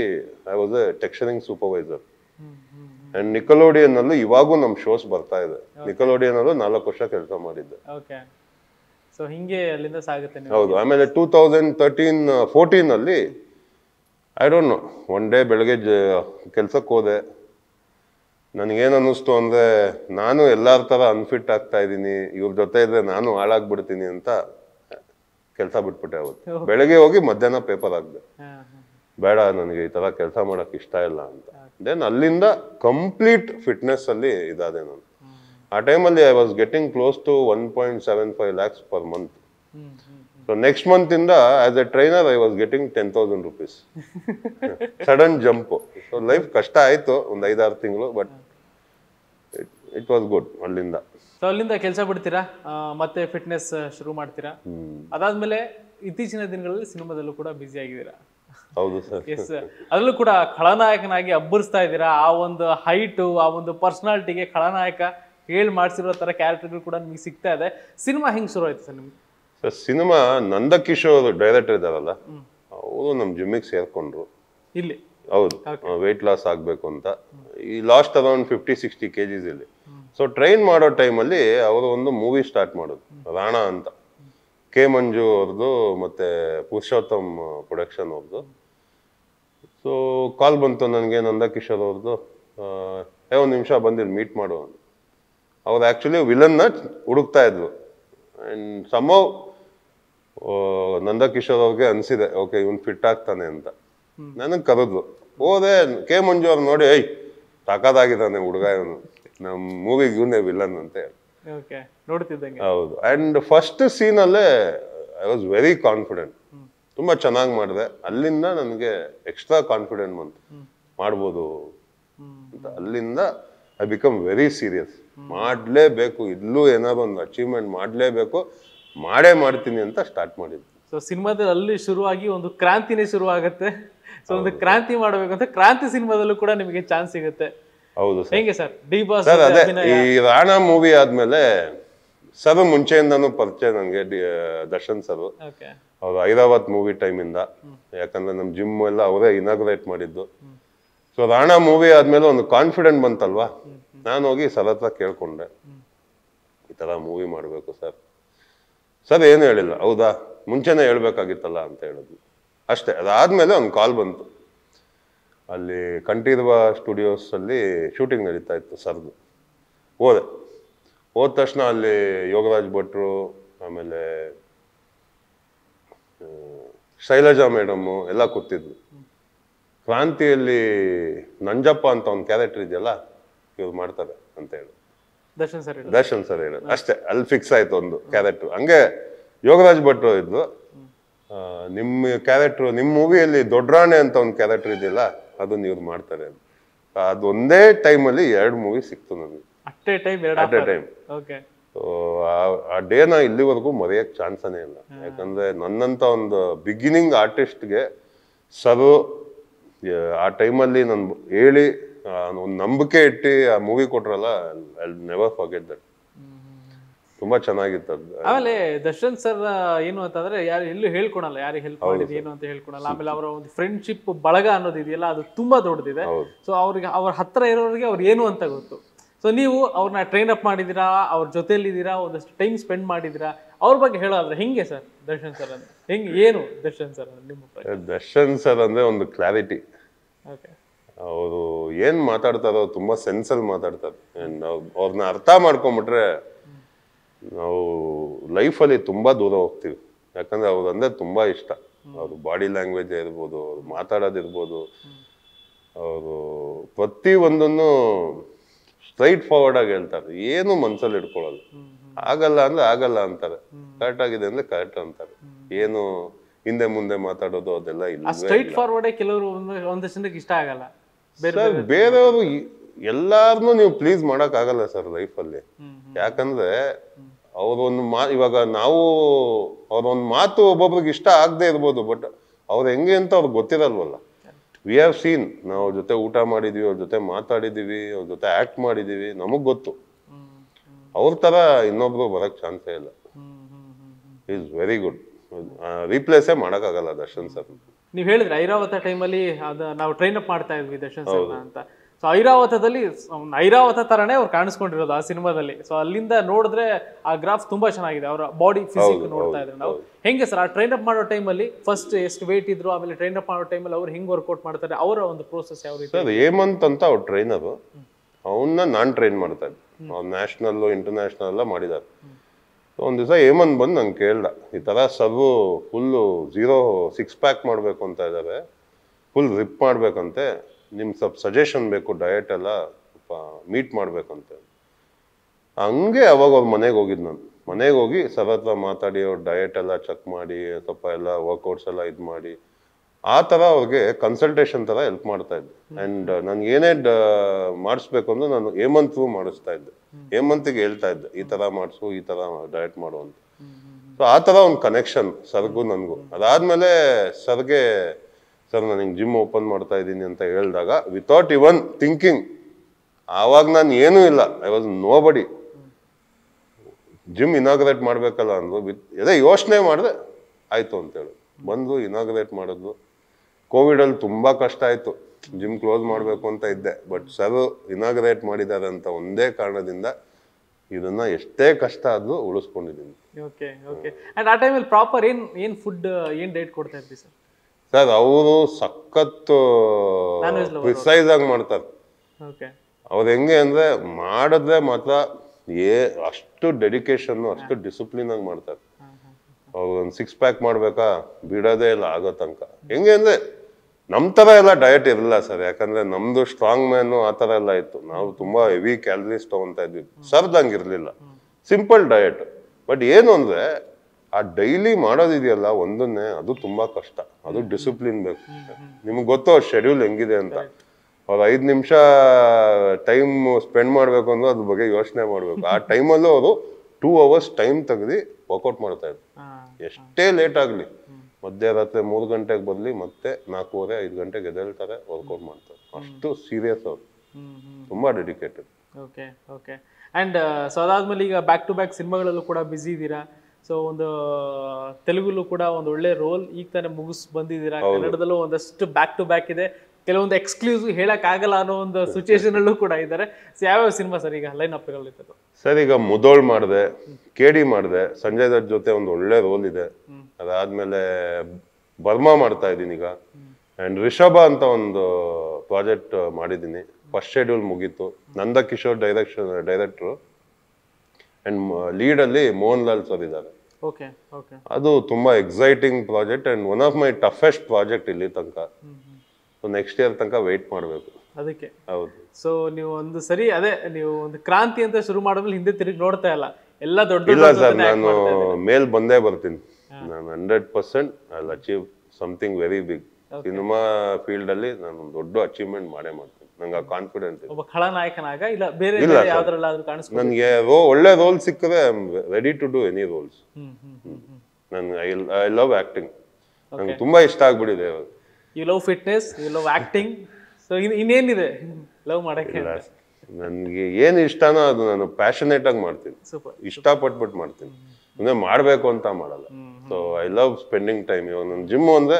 I was a texturing supervisor and Nickelodeon ಅಲ್ಲೂ ಇವಾಗೂ ನಮ್ ಶೋಸ್ ಬರ್ತಾ ಇದೆ. ನಿಕಲೋಡಿಯನ್ ಅಲ್ಲೂ ನಾಲ್ಕು ವರ್ಷ ಕೆಲಸ ಮಾಡಿದ್ದೆ. ಓಕೆ ಸೊ ಹಿಂಗೆ ಅಲ್ಲಿಂದ ಸಾಗುತ್ತೆ ಹೌದು. ಆಮೇಲೆ ಟೂ ತೌಸಂಡ್ ತರ್ಟೀನ್ ಫೋರ್ಟೀನ್ ಅಲ್ಲಿ I don't know one day ಬೆಳಗ್ಗೆ ಕೆಲ್ಸಕ್ಕೆ ಹೋದೆ. ನನಗೇನು ಅನ್ನಿಸ್ತು ಅಂದ್ರೆ ನಾನು ಎಲ್ಲರ ಥರ ಅನ್ಫಿಟ್ ಆಗ್ತಾ ಇದ್ದೀನಿ ಇವ್ರ ಜೊತೆ ಇದ್ರೆ ನಾನು ಹಾಳಾಗ್ಬಿಡ್ತೀನಿ ಅಂತ ಕೆಲಸ ಬಿಟ್ಬಿಟ್ಟೆ ಅವತ್ತು. ಬೆಳಗ್ಗೆ ಹೋಗಿ ಮಧ್ಯಾಹ್ನ ಪೇಪರ್ ಹಾಕ್ದೆ. ಹಾ. ಬೇಡ ನನಗೆ ಈ ತರ ಕೆಲಸ ಮಾಡೋಕ್ಕೆ ಇಷ್ಟ ಇಲ್ಲ ಅಂತ. ದೆನ್ ಅಲ್ಲಿಂದ ಕಂಪ್ಲೀಟ್ ಫಿಟ್ನೆಸ್ ಅಲ್ಲಿ ಇದಾದೆ ನಾನು. ಆ ಟೈಮಲ್ಲಿ I was getting close to one point seven five lakhs per month so next month ಇಂದ as a trainer I was getting ten thousand rupees sudden jump so life ಕಷ್ಟ ಆಯ್ತು ಒಂದು ಐದಾರು ತಿಂಗಳು ಬಟ್ ಇಟ್ ವಾಸ್ ಗುಡ್ ಅಲ್ಲಿಂದ. So ಅಲ್ಲಿಂದ ಕೆಲಸ ಬಿಡ್ತೀರಾ? ಮತ್ತೆ ಫಿಟ್ನೆಸ್ ಶುರು ಮಾಡ್ತೀರಾ? ಅದಾದ್ಮೇಲೆ ಇತ್ತೀಚಿನ ದಿನಗಳಲ್ಲಿ ಸಿನಿಮಾದಲ್ಲೂ ಕೂಡ ಬ್ಯುಸಿ ಆಗಿದ್ದೀರಾ? ಹೌದು ಸರ್. ಎಸ್ ಅದರಲ್ಲೂ ಕೂಡ ಖಳನಾಯಕನಾಗಿ ಅಬ್ಬರಿಸ್ತಾ ಇದ್ದೀರಾ? ಆ ಒಂದು ಹೈಟು ಆ ಒಂದು ಪರ್ಸನಾಲಿಟಿಗೆ ಖಳನಾಯಕ ಹೇಳಿ ಮಾಡಿಸಿರೋ ತರ ಕ್ಯಾರೆಕ್ಟರ್ಗಳು ಕೂಡ ನಿಮಗೆ ಸಿಗ್ತಾ ಇದೆ. ಸಿನಿಮಾ ಹೆಂಗ್ ಶುರು ಆಯ್ತು ಸರ್ ನಿಮ್ಗೆ? ಸರ್ ಸಿನಿಮಾ ನಂದಕಿಶೋರ್ ಡೈರೆಕ್ಟರ್ ಇದಾರಲ್ಲ ಅವರು ನಮ್ಮ ಜಿಮ್ಮಿಗೆ ಸೇರ್ಕೊಂಡ್ರು. ಇಲ್ಲಿ? ಹೌದು. ವೆಯ್ಟ್ ಲಾಸ್ ಆಗಬೇಕು ಅಂತ. ಈ last around fifty sixty K Gs ಇಲ್ಲಿ ಸೊ ಟ್ರೈನ್ ಮಾಡೋ ಟೈಮಲ್ಲಿ ಅವರು ಒಂದು ಮೂವಿ ಸ್ಟಾರ್ಟ್ ಮಾಡೋದು ರಾಣಾ ಅಂತ. ಕೆ ಮಂಜು ಅವ್ರದ್ದು ಮತ್ತೆ ಪುರುಷೋತ್ತಮ್ ಪ್ರೊಡಕ್ಷನ್ ಅವ್ರದ್ದು. ಸೊ ಕಾಲ್ ಬಂತು ನನಗೆ ನಂದಕಿಶೋರ್ ಅವ್ರದ್ದು ಏ ಒಂದು ನಿಮಿಷ ಬಂದಿದ್ದು ಮೀಟ್ ಮಾಡು ಅಂತ. ಅವ್ರು ಆ್ಯಕ್ಚುಲಿ ವಿಲನ್ನ ಹುಡುಕ್ತಾ ಇದ್ರು ಆ್ಯಂಡ್ ಸಮ್ಮವ್ ನಂದಕಿಶೋರ್ ಅವ್ರಿಗೆ ಅನಿಸಿದೆ ಓಕೆ ಇವನು ಫಿಟ್ ಆಗ್ತಾನೆ ಅಂತ. ನನಗೆ ಕರೆದ್ರು ಹೋದೆ ಕೆ ಮಂಜು ಅವ್ರು ನೋಡಿ ಐ ಸಾಕಾದಾಗಿದ್ದಾನೆ ಹುಡುಗ ಇವನು. ನಮ್ಮ ಮೂವಿಗೆ ಇವನೇ ವಿಲನ್ ಅಂತ ಹೇಳಿ. ಹೌದು. ಆ್ಯಂಡ್ ಫಸ್ಟ್ ಸೀನಲ್ಲೇ ಐ ವಾಸ್ ವೆರಿ ಕಾನ್ಫಿಡೆಂಟ್ ತುಂಬಾ ಚೆನ್ನಾಗಿ ಮಾಡಿದೆ. ಅಲ್ಲಿಂದ ನನಗೆ ಎಕ್ಸ್ಟ್ರಾ ಕಾನ್ಫಿಡೆಂಟ್ ಬಂತು. ಮಾಡ್ಬೋದು ಅಂತ. ಅಲ್ಲಿಂದ ಐ ಬಿಕಮ್ ವೆರಿ ಸೀರಿಯಸ್ ಮಾಡಲೇಬೇಕು. ಇಲ್ಲೂ ಏನಾದ್ರು ಒಂದು ಅಚೀವ್ಮೆಂಟ್ ಮಾಡಲೇಬೇಕು. ಮಾಡೇ ಮಾಡ್ತೀನಿ ಅಂತ ಸ್ಟಾರ್ಟ್ ಮಾಡಿದ್ದೆ. ಸೊ ಸಿನಿಮಾದಲ್ಲಿ ಅಲ್ಲಿ ಶುರುವಾಗಿ ಒಂದು ಕ್ರಾಂತಿನೇ ಶುರು ಆಗುತ್ತೆ ಸೊ ಒಂದು ಕ್ರಾಂತಿ ಮಾಡಬೇಕು ಅಂತ ಕ್ರಾಂತಿ ಸಿನಿಮಾದಲ್ಲೂ ಕೂಡ ನಿಮಗೆ ಚಾನ್ಸ್ ಸಿಗುತ್ತೆ. ಹೌದು ಸರ್. ಹೆಂಗೆ ಸರ್? ಡಿ ಬಾಸ್ ಸರ್ ಅದೇ ಈ ರಾಣಾ ಮೂವಿ ಆದ್ಮೇಲೆ ಸರ್ ಮುಂಚೆಯಿಂದನೂ ಪರಿಚಯ ನನಗೆ ದರ್ಶನ್ ಸರ್ ಓಕೆ ಅವ್ರು ಹೈದರಾಬಾದ್ ಮೂವಿ ಟೈಮಿಂದ ಯಾಕಂದ್ರೆ ನಮ್ಮ ಜಿಮ್ ಎಲ್ಲ ಅವರೇ ಇನಾಗ್ರೇಟ್ ಮಾಡಿದ್ದು. ಸೊ ರಾಣಾ ಮೂವಿ ಆದ್ಮೇಲೆ ಒಂದು ಕಾನ್ಫಿಡೆಂಟ್ ಬಂತಲ್ವಾ? ನಾನು ಹೋಗಿ ಸರ್ ಹತ್ರ ಕೇಳ್ಕೊಂಡೆ. ಈ ತರ ಮೂವಿ ಮಾಡಬೇಕು ಸರ್ ಸರ್ ಏನು ಹೇಳಿಲ್ಲ. ಹೌದಾ? ಮುಂಚೆನೇ ಹೇಳ್ಬೇಕಾಗಿತ್ತಲ್ಲ ಅಂತ ಹೇಳಿದ್ವಿ. ಅಷ್ಟೇ, ಅದಾದ್ಮೇಲೆ ಒಂದು ಕಾಲ್ ಬಂತು. ಅಲ್ಲಿ ಕಂಠೀರ್ವ ಸ್ಟುಡಿಯೋಸ್ ಅಲ್ಲಿ ಶೂಟಿಂಗ್ ನಡೀತಾ ಇತ್ತು ಸರ್ದು. ಹೋದೆ. ಹೋದ ತಕ್ಷಣ ಅಲ್ಲಿ ಯೋಗರಾಜ್ ಭಟ್ರು, ಆಮೇಲೆ ಶೈಲಜಾ ಮೇಡಮ್ಮು ಎಲ್ಲ ಕೂತಿದ್ರು ಕ್ರಾಂತಿಯಲ್ಲಿ ನಂಜಪ್ಪ ಅಂತ ಒಂದು ಕ್ಯಾರೆಕ್ಟರ್ ಇದೆಯಲ್ಲ ಇವ್ರು ಮಾಡ್ತಾರೆ ಅಂತ ಹೇಳಿ. ದರ್ಶನ್ ಸರ್ ದರ್ಶನ್ ಸರ್ ಹೇಳೋದು. ಅಷ್ಟೇ ಅಲ್ಲಿ ಫಿಕ್ಸ್ ಆಯ್ತು ಒಂದು ಕ್ಯಾರೆಕ್ಟ್ರು ಹಂಗೆ ಯೋಗರಾಜ್ ಭಟ್ರು ಇದ್ದು ಆ, ನಿಮ್ಮ ಕ್ಯಾರೆಕ್ಟ್ರು ನಿಮ್ಮ ಮೂವಿಯಲ್ಲಿ ದೊಡ್ಡರಾಣೆ ಅಂತ ಒಂದು ಕ್ಯಾರೆಕ್ಟರ್ ಇದೆಯಲ್ಲ ಅದನ್ನ ಇವ್ರು ಮಾಡ್ತಾರೆ ಅದೊಂದೇ ಅದು ಒಂದೇ ಟೈಮಲ್ಲಿ ಎರಡು ಮೂವಿ ಸಿಕ್ತು ನನಗೆ. ಅಟ್ ಎ ಟೈಮ್ ಸೊ ಆ ಡೇನ ಇಲ್ಲಿವರೆಗೂ ಮರೆಯಕ್ ಚಾನ್ಸನೇ ಇಲ್ಲ. ಯಾಕಂದ್ರೆ ನನ್ನಂತ ಒಂದು ಬಿಗಿನಿಂಗ್ ಆರ್ಟಿಸ್ಟ್ಗೆ ಸರು ಆ ಟೈಮಲ್ಲಿ ನನ್ ಹೇಳಿ ಒಂದು ನಂಬಿಕೆ ಇಟ್ಟು ಆ ಮೂವಿ ಕೊಟ್ರಲ್ಲ ಐ ನೆವರ್ ಫಾರ್ಗೆಟ್ ದಟ್ ತುಂಬಾ ಚೆನ್ನಾಗಿತ್ತು ಅದು. ಆಮೇಲೆ ದರ್ಶನ್ ಸರ್ ಏನು ಅಂತಂದ್ರೆ ಯಾರು ಎಲ್ಲೂ ಹೇಳ್ಕೊಡಲ್ಲ ಯಾರಿಗೆ ಹೆಲ್ಪ್ ಮಾಡಿದ್ ಏನು ಅಂತ ಹೇಳ್ಕೊಡಲ್ಲ. ಆಮೇಲೆ ಅವರ ಒಂದು ಫ್ರೆಂಡ್ಶಿಪ್ ಬಳಗ ಅನ್ನೋದು ಇದೆಯಲ್ಲ ಅದು ತುಂಬಾ ದೊಡ್ಡದಿದೆ. ಸೊ ಅವ್ರಿಗೆ ಅವ್ರ ಹತ್ರ ಇರೋರಿಗೆ ಅವ್ರು ಏನು ಅಂತ ಗೊತ್ತು. ಸೊ ನೀವು ಅವ್ರನ್ನ ಟ್ರೈನ್ ಅಪ್ ಮಾಡಿದ್ದೀರಾ ಅವ್ರ ಜೊತೆಯಲ್ಲಿದ್ದೀರಾ ಒಂದಷ್ಟು ಟೈಮ್ ಸ್ಪೆಂಡ್ ಮಾಡಿದ್ದೀರಾ ಅವ್ರ ಬಗ್ಗೆ ಹೇಳೋದ್ರೆ ಹೆಂಗೆ ಸರ್ ದರ್ಶನ್ ಸರ್ ಅಂದ್ರೆ ಹೆಂಗೆ ಏನು ದರ್ಶನ್ ಸರ್ ನಿಮ್ಮ ದರ್ಶನ್ ಸರ್ ಅಂದ್ರೆ ಒಂದು ಕ್ಲಾರಿಟಿ ಓಕೆ ಅವರು ಏನು ಮಾತಾಡ್ತಾರೋ ತುಂಬ ಸೆನ್ಸಲ್ಲಿ ಮಾತಾಡ್ತಾರೆ. ಆ್ಯಂಡ್ ಅವ್ರನ್ನ ಅರ್ಥ ಮಾಡ್ಕೊಂಬಿಟ್ರೆ ನಾವು ಲೈಫಲ್ಲಿ ತುಂಬ ದೂರ ಹೋಗ್ತೀವಿ. ಯಾಕಂದ್ರೆ ಅವ್ರು ಅಂದರೆ ತುಂಬ ಇಷ್ಟ. ಅವ್ರ ಬಾಡಿ ಲ್ಯಾಂಗ್ವೇಜ್ ಇರ್ಬೋದು ಅವ್ರು ಮಾತಾಡೋದಿರ್ಬೋದು. ಅವರು ಪ್ರತಿ ಒಂದನ್ನು ಸ್ಟ್ರೈಟ್ ಫಾರ್ವರ್ಡ್ ಆಗಿ ಹೇಳ್ತಾರೆ ಏನು ಮನ್ಸಲ್ಲಿ ಇಟ್ಕೊಳ್ಳಲ್ಲ. ಆಗಲ್ಲ ಅಂದ್ರೆ ಆಗಲ್ಲ ಅಂತಾರೆ. ಕರೆಕ್ಟ್ ಆಗಿದೆ ಅಂದ್ರೆ ಕರೆಕ್ಟ್ ಅಂತಾರೆ. ಏನು ಹಿಂದೆ ಮುಂದೆ ಮಾತಾಡೋದು ಅದೆಲ್ಲ ಇಲ್ಲ. ಸ್ಟ್ರೈಟ್ ಫಾರ್ವರ್ಡ್ ಕೆಲವರು ಒಂದು ಒಂದಷ್ಟು ಜನಕ್ಕೆ ಇಷ್ಟ ಆಗಲ್ಲ. ಬೇರೆಯವರು ಎಲ್ಲಾರನ್ನೂ ನೀವು ಪ್ಲೀಸ್ ಮಾಡಕ್ ಆಗಲ್ಲ ಸರ್ ಲೈಫಲ್ಲಿ ಅಲ್ಲಿ. ಯಾಕಂದ್ರೆ ಅವ್ರೊಂದು ಮಾ ಇವಾಗ ನಾವು ಅವ್ರೊಂದು ಮಾತು ಒಬ್ಬೊಬ್ರಿಗೆ ಇಷ್ಟ ಆಗದೆ ಇರ್ಬೋದು ಬಟ್ ಅವ್ರು ಹೆಂಗೆ ಅಂತ ಅವ್ರಿಗೆ ಗೊತ್ತಿರಲ್ವಲ್ಲ. ವಿ ಹ್ಯಾವ್ ಸೀನ್ ನಾವು ಜೊತೆ ಊಟ ಮಾಡಿದ್ವಿ ಅವ್ರ ಜೊತೆ ಮಾತಾಡಿದೀವಿ ಅವ್ರ ಜೊತೆ ಆಕ್ಟ್ ಮಾಡಿದೀವಿ ನಮಗ್ ಗೊತ್ತು. ಅವ್ರ ತರ ಇನ್ನೊಬ್ರು ಬರಕ್ ಚಾನ್ಸೇ ಇಲ್ಲ. ಇಸ್. ಈಸ್ ವೆರಿ ಗುಡ್ ರೀಪ್ಲೇಸೇ ಮಾಡಕ್ಕಾಗಲ್ಲ ದರ್ಶನ್ ಸರ್. ನೀವ್ ಹೇಳಿದ್ರೆ ಐರಾವತ ಟೈಮಲ್ಲಿ ಅದ ನಾವು ಟ್ರೈನ್ ಅಪ್ ಮಾಡ್ತಾ ಇದ್ವಿ ದರ್ಶನ್ ಸರ್ ಅಂತ. ಸೊ ಐರಾವತದಲ್ಲಿ ಐರಾವತ ತರನೇ ಅವ್ರು ಕಾಣಿಸ್ಕೊಂಡಿರೋದು ಆ ಸಿನಿಮಾದಲ್ಲಿ. ಸೊ ಅಲ್ಲಿಂದ ನೋಡಿದ್ರೆ ಆ ಗ್ರಾಫ್ ತುಂಬಾ ಚೆನ್ನಾಗಿದೆ. ಅವರ ಬಾಡಿ ಫಿಸಿಕ್ ನೋಡ್ತಾ ಇದ್ರೆ ನಾವು ಹೆಂಗೆ ಸರ್ ಆ ಟ್ರೈನ್ ಅಪ್ ಮಾಡೋ ಟೈಮಲ್ಲಿ ಫಸ್ಟ್ ಎಷ್ಟು ವೇಟ್ ಇದ್ರು ಆಮೇಲೆ ಟ್ರೈನ್ ಅಪ್ ಮಾಡೋ ಟೈಮಲ್ಲಿ ಅವ್ರು ಹೆಂಗ್ ವರ್ಕೌಟ್ ಮಾಡ್ತಾರೆ ಅವರ ಒಂದು ಪ್ರೋಸೆಸ್ ಯಾವ ರೀತಿ ಹೇಮಂತ್ ಅಂತ ಅವ್ರ ಟ್ರೈನರ್ ಅವನ್ನ ನಾನ್ ಟ್ರೈನ್ ಮಾಡ್ತಾ ಇದ್ದೆ. ಅವ್ನು ನ್ಯಾಷನಲ್ ಇಂಟರ್ನ್ಯಾಷನಲ್ ಎಲ್ಲ ಮಾಡಿದ್ದಾರೆ. ಒಂದ್ ದಿವಸ ಹೇಮಂತ್ ಬಂದು ನಂಗೆ ಕೇಳ್ದ ಈ ತರ ಸರ್ವು ಫುಲ್ಲು ಝೀರೋ ಸಿಕ್ಸ್ ಪ್ಯಾಕ್ ಮಾಡ್ಬೇಕು ಅಂತ ಇದ್ದಾರೆ ಫುಲ್ ರಿಪ್ ಮಾಡ್ಬೇಕಂತೆ. ನಿಮ್ ಸ್ವಲ್ಪ ಸಜೆಷನ್ ಬೇಕು ಡಯಟ್ ಎಲ್ಲ ಸ್ವಲ್ಪ ಮೀಟ್ ಮಾಡಬೇಕಂತ. ಹಂಗೆ ಅವಾಗ ಅವ್ರ ಮನೆಗೆ ಹೋಗಿದ್ ನಾನು. ಮನೆಗೆ ಹೋಗಿ ಸರ್ ಹತ್ರ ಮಾತಾಡಿ ಅವ್ರ ಡಯಟ್ ಎಲ್ಲ ಚೆಕ್ ಮಾಡಿ ಸ್ವಲ್ಪ ಎಲ್ಲ ವರ್ಕೌಟ್ಸ್ ಎಲ್ಲ ಇದು ಮಾಡಿ ಆ ಥರ ಅವ್ರಿಗೆ ಕನ್ಸಲ್ಟೇಷನ್ ಥರ ಹೆಲ್ಪ್ ಮಾಡ್ತಾ ಇದ್ದೆ. ಆ್ಯಂಡ್ ನನ್ಗೆ ಏನೇ ಮಾಡಿಸ್ಬೇಕು ಅಂದ್ರೆ ನಾನು ಹೇಮಂತ್ ಥ್ರೂ ಮಾಡಿಸ್ತಾ ಇದ್ದೆ. ಹೇಮಂತಿಗೆ ಹೇಳ್ತಾ ಇದ್ದೆ ಈ ಥರ ಮಾಡಿಸು ಈ ಥರ ಡಯಟ್ ಮಾಡು ಅಂತ. ಸೊ ಆ ಥರ ಒಂದು ಕನೆಕ್ಷನ್ ಸರ್ಗೂ ನನಗೂ. ಅದಾದಮೇಲೆ ಸರ್ಗೆ ಸರ್, ನಾನು ಹಿಂಗೆ ಜಿಮ್ ಓಪನ್ ಮಾಡ್ತಾ ಇದ್ದೀನಿ ಅಂತ ಹೇಳಿದಾಗ ವಿತೌಟ್ ಇವನ್ ಥಿಂಕಿಂಗ್ ಆವಾಗ ನಾನು ಏನೂ ಇಲ್ಲ. I was nobody gym inaugurate ಮಾಡಬೇಕಲ್ಲ ಅಂದ್ರು ವಿತ್ ಅದೇ ಯೋಚನೆ ಮಾಡಿದೆ, ಆಯಿತು ಅಂತೇಳಿ ಬಂದು ಇನಾಗ್ರೇಟ್ ಮಾಡಿದ್ಲು. ಕೋವಿಡಲ್ಲಿ ತುಂಬ ಕಷ್ಟ ಆಯಿತು. ಜಿಮ್ ಕ್ಲೋಸ್ ಮಾಡಬೇಕು ಅಂತ ಇದ್ದೆ. ಬಟ್ ಸರ್ ಇನಾಗ್ರೇಟ್ ಮಾಡಿದ್ದಾರೆ ಅಂತ ಒಂದೇ ಕಾರಣದಿಂದ ಇದನ್ನ ಎಷ್ಟೇ ಕಷ್ಟ ಆದ್ರೂ ಉಳಿಸ್ಕೊಂಡಿದ್ದೀನಿ. ಓಕೆ ಓಕೆ ಅಂಡ್ ಆ ಟೈಮಲ್ಲಿ ಪ್ರಾಪರ್ ಏನು ಏನು ಫುಡ್ ಏನು ಡೇಟ್ ಕೊಡ್ತಾ ಇದ್ರಿ ಸರ್ ಸರ್ ಅವರು ಸಖತ್ತು ಪ್ರಿಸೈಸ್ ಆಗಿ ಮಾಡ್ತಾರೆ. ಅವ್ರು ಹೆಂಗೆ ಅಂದ್ರೆ ಮಾಡಿದ್ರೆ ಮಾತ್ರ ಏ ಅಷ್ಟು ಡೆಡಿಕೇಶನ್ ಅಷ್ಟು ಡಿಸಿಪ್ಲಿನ್ ಆಗಿ ಮಾಡ್ತಾರೆ. ಅವ್ರು ಒಂದು ಸಿಕ್ಸ್ ಪ್ಯಾಕ್ ಮಾಡ್ಬೇಕಾ? ಬಿಡೋದೇ ಇಲ್ಲ ಆಗೋ ತನಕ. ಹೆಂಗೆ ಅಂದ್ರೆ ನಮ್ ತರ ಎಲ್ಲ ಡಯಟ್ ಇರಲಿಲ್ಲ ಸರ್. ಯಾಕಂದ್ರೆ ನಮ್ದು ಸ್ಟ್ರಾಂಗ್ ಮ್ಯಾನು ಆ ಥರ ಎಲ್ಲ ಇತ್ತು. ನಾವು ತುಂಬಾ ಹೆವಿ ಕ್ಯಾಲರೀಸ್ ತೊಗೊತಾ ಇದ್ವಿ. ಸರ್ದಂಗೆ ಇರಲಿಲ್ಲ. ಸಿಂಪಲ್ ಡಯಟ್ ಬಟ್ ಏನು ಅಂದ್ರೆ ಆ ಡೈಲಿ ಮಾಡೋದಿದೆಯಲ್ಲ ಒಂದನ್ನೇ ಅದು ತುಂಬಾ ಕಷ್ಟ. ಅದು ಡಿಸಿಪ್ಲಿನ್ ಬೇಕು. ನಿಮ್ಗೆ ಗೊತ್ತು ಶೆಡ್ಯೂಲ್ ಹೆಂಗಿದೆ ಅಂತ. ಅವ್ರು ಐದು ನಿಮಿಷ ಟೈಮ್ ಸ್ಪೆಂಡ್ ಮಾಡ್ಬೇಕು ಅಂದ್ರೆ ಅದ್ರ ಬಗ್ಗೆ ಯೋಚನೆ ಮಾಡ್ಬೇಕು. ಆ ಟೈಮಲ್ಲೂ ಅವರು ಟೂ ಅವರ್ಸ್ ಟೈಮ್ ತೆಗ್ದು ವರ್ಕೌಟ್ ಮಾಡ್ತಾ ಇದ್ರು. ಎಷ್ಟೇ ಲೇಟ್ ಆಗಲಿ. ಮಧ್ಯರಾತ್ರಿ ಮೂರು ಗಂಟೆಗೆ ಬದಲಿ ಮತ್ತೆ ನಾಲ್ಕೂವರೆ ಐದು ಗಂಟೆಗೆ ಎದ್ದೇಳ್ತಾರೆ ವರ್ಕೌಟ್ ಮಾಡ್ತಾರೆ. ಅಷ್ಟು ಸೀರಿಯಸ್ ಅವರು. ತುಂಬಾ dedicated okay okay and so ಅದಾದ್ಮೇಲೆ ಈಗ ಬ್ಯಾಕ್ ಟು ಬ್ಯಾಕ್ ಸಿನಿಮಾಗಳಲ್ಲೂ ಕೂಡ ಬ್ಯುಸಿ ಇದ್ದೀರಾ ಸೊ ಒಂದು ತೆಲುಗುಲು ಕೂಡ ಒಂದು ಒಳ್ಳೆ ರೋಲ್ ಈಗ ತಾನೇ ಮುಗಿಸ್ ಬಂದಿದ್ದೀರಾ? ಕನ್ನಡದಲ್ಲೂ ಒಂದಷ್ಟು ಬ್ಯಾಕ್ ಟು ಬ್ಯಾಕ್ ಇದೆ. ಕೆಲವೊಂದು ಎಕ್ಸ್ಕ್ಲೂಸಿವ್ ಹೇಳಕ್ ಆಗಲ್ಲ ಅನ್ನೋ ಒಂದು ಸಿಚುಯೇಷನ್ ಅಲ್ಲೂ ಕೂಡ ಇದ್ದಾರೆ. ಯಾವ್ಯಾವ ಸಿನಿಮಾ ಸರ್ ಈಗ ಲೈನ್ ಅಪ್ಗಳಿರ್ತದೆ ಸರ್ ಈಗ ಮುದೋಳ್ ಮಾಡಿದೆ ಕೇಡಿ ಮಾಡಿದೆ ಸಂಜಯ್ ದತ್ ಜೊತೆ ಒಂದು ಒಳ್ಳೆ ರೋಲ್ ಇದೆ. ಅದಾದ್ಮೇಲೆ ಬರ್ಮಾ ಮಾಡ್ತಾ ಇದ್ದೀನಿ ಈಗ. ಅಂಡ್ ರಿಷಭ ಅಂತ ಒಂದು ಪ್ರಾಜೆಕ್ಟ್ ಮಾಡಿದ್ದೀನಿ. ಫಸ್ಟ್ ಶೆಡ್ಯೂಲ್ ಮುಗೀತು. Nandakishore direction director and lead ಅಲ್ಲಿ ಮೋಹನ್ ಲಾಲ್ ಸರ್ ಇದ್ದಾರೆ. ಅದು ತುಂಬಾ exciting project and one of my toughest project ಇಲ್ಲಿ ತನಕ. ನೆಕ್ಸ್ಟ್ ಇಯರ್ ತನಕ ವೆಯ್ಟ್ ಮಾಡಬೇಕು. ಅದಕ್ಕೆ. ಹೌದು. ಸೊ ನೀವು ಒಂದು ಸರಿ ಅದೇ ನೀವು ಒಂದು ಕ್ರಾಂತಿ ಅಂತ ಶುರು ಮಾಡಿದ್ಮೇಲೆ ಹಿಂದೆ ತಿರುಗಿ ನೋಡ್ತಾ ಇಲ್ಲ. ಎಲ್ಲ ದೊಡ್ಡ ಇಲ್ಲ ಸರ್ ನಾನು ಮೇಲ್ ಬಂದೇ ಬರ್ತೀನಿ. ನಾನು hundred percent I achieve something very big cinema field ಅಲ್ಲಿ ನಾನು ದೊಡ್ಡ ಅಚೀವ್ಮೆಂಟ್ ಮಾಡೇ ಮಾಡ್ತೀನಿ. ನಂಗೆ ಇದೆ ಒಬ್ಬ ಖಳನಾಯಕನಾಗ ಇಲ್ಲ ಬೇರೆ ಬೇರೆ ಯಾವ್ದ್ರಲ್ಲಾದ್ರೂ ಕಾಣಿಸ್ಕೊ ನನಗೆ ರೋ ಒಳ್ಳೆ role ಸಿಕ್ಕದೆ I am ready to do any roles ನನ್ ಐ ಐ ಲವ್ ಆಕ್ಟಿಂಗ್ ನಂಗೆ ತುಂಬಾ ಇಷ್ಟ ಆಗ್ಬಿಟ್ಟಿದೆ. You love fitness you love acting so ಇನ್ನೇನಿದೆ? ಲವ್ ಮಾಡಕ್ಕೆ ನನಗೆ ಏನು ಇಷ್ಟನೋ ಅದು ನಾನು ಪ್ಯಾಷನೇಟ್ ಆಗಿ ಮಾಡ್ತೀನಿ. ಸೂಪರ್ ಇಷ್ಟಪಟ್ಬಿಟ್ಟು ಮಾಡ್ತೀನಿ. ಅಂದ್ರೆ ಮಾಡಬೇಕು ಅಂತ ಮಾಡಲ್ಲ. So I love spending time ಇವಾಗ ನನ್ನ ಜಿಮ್ ಅಂದ್ರೆ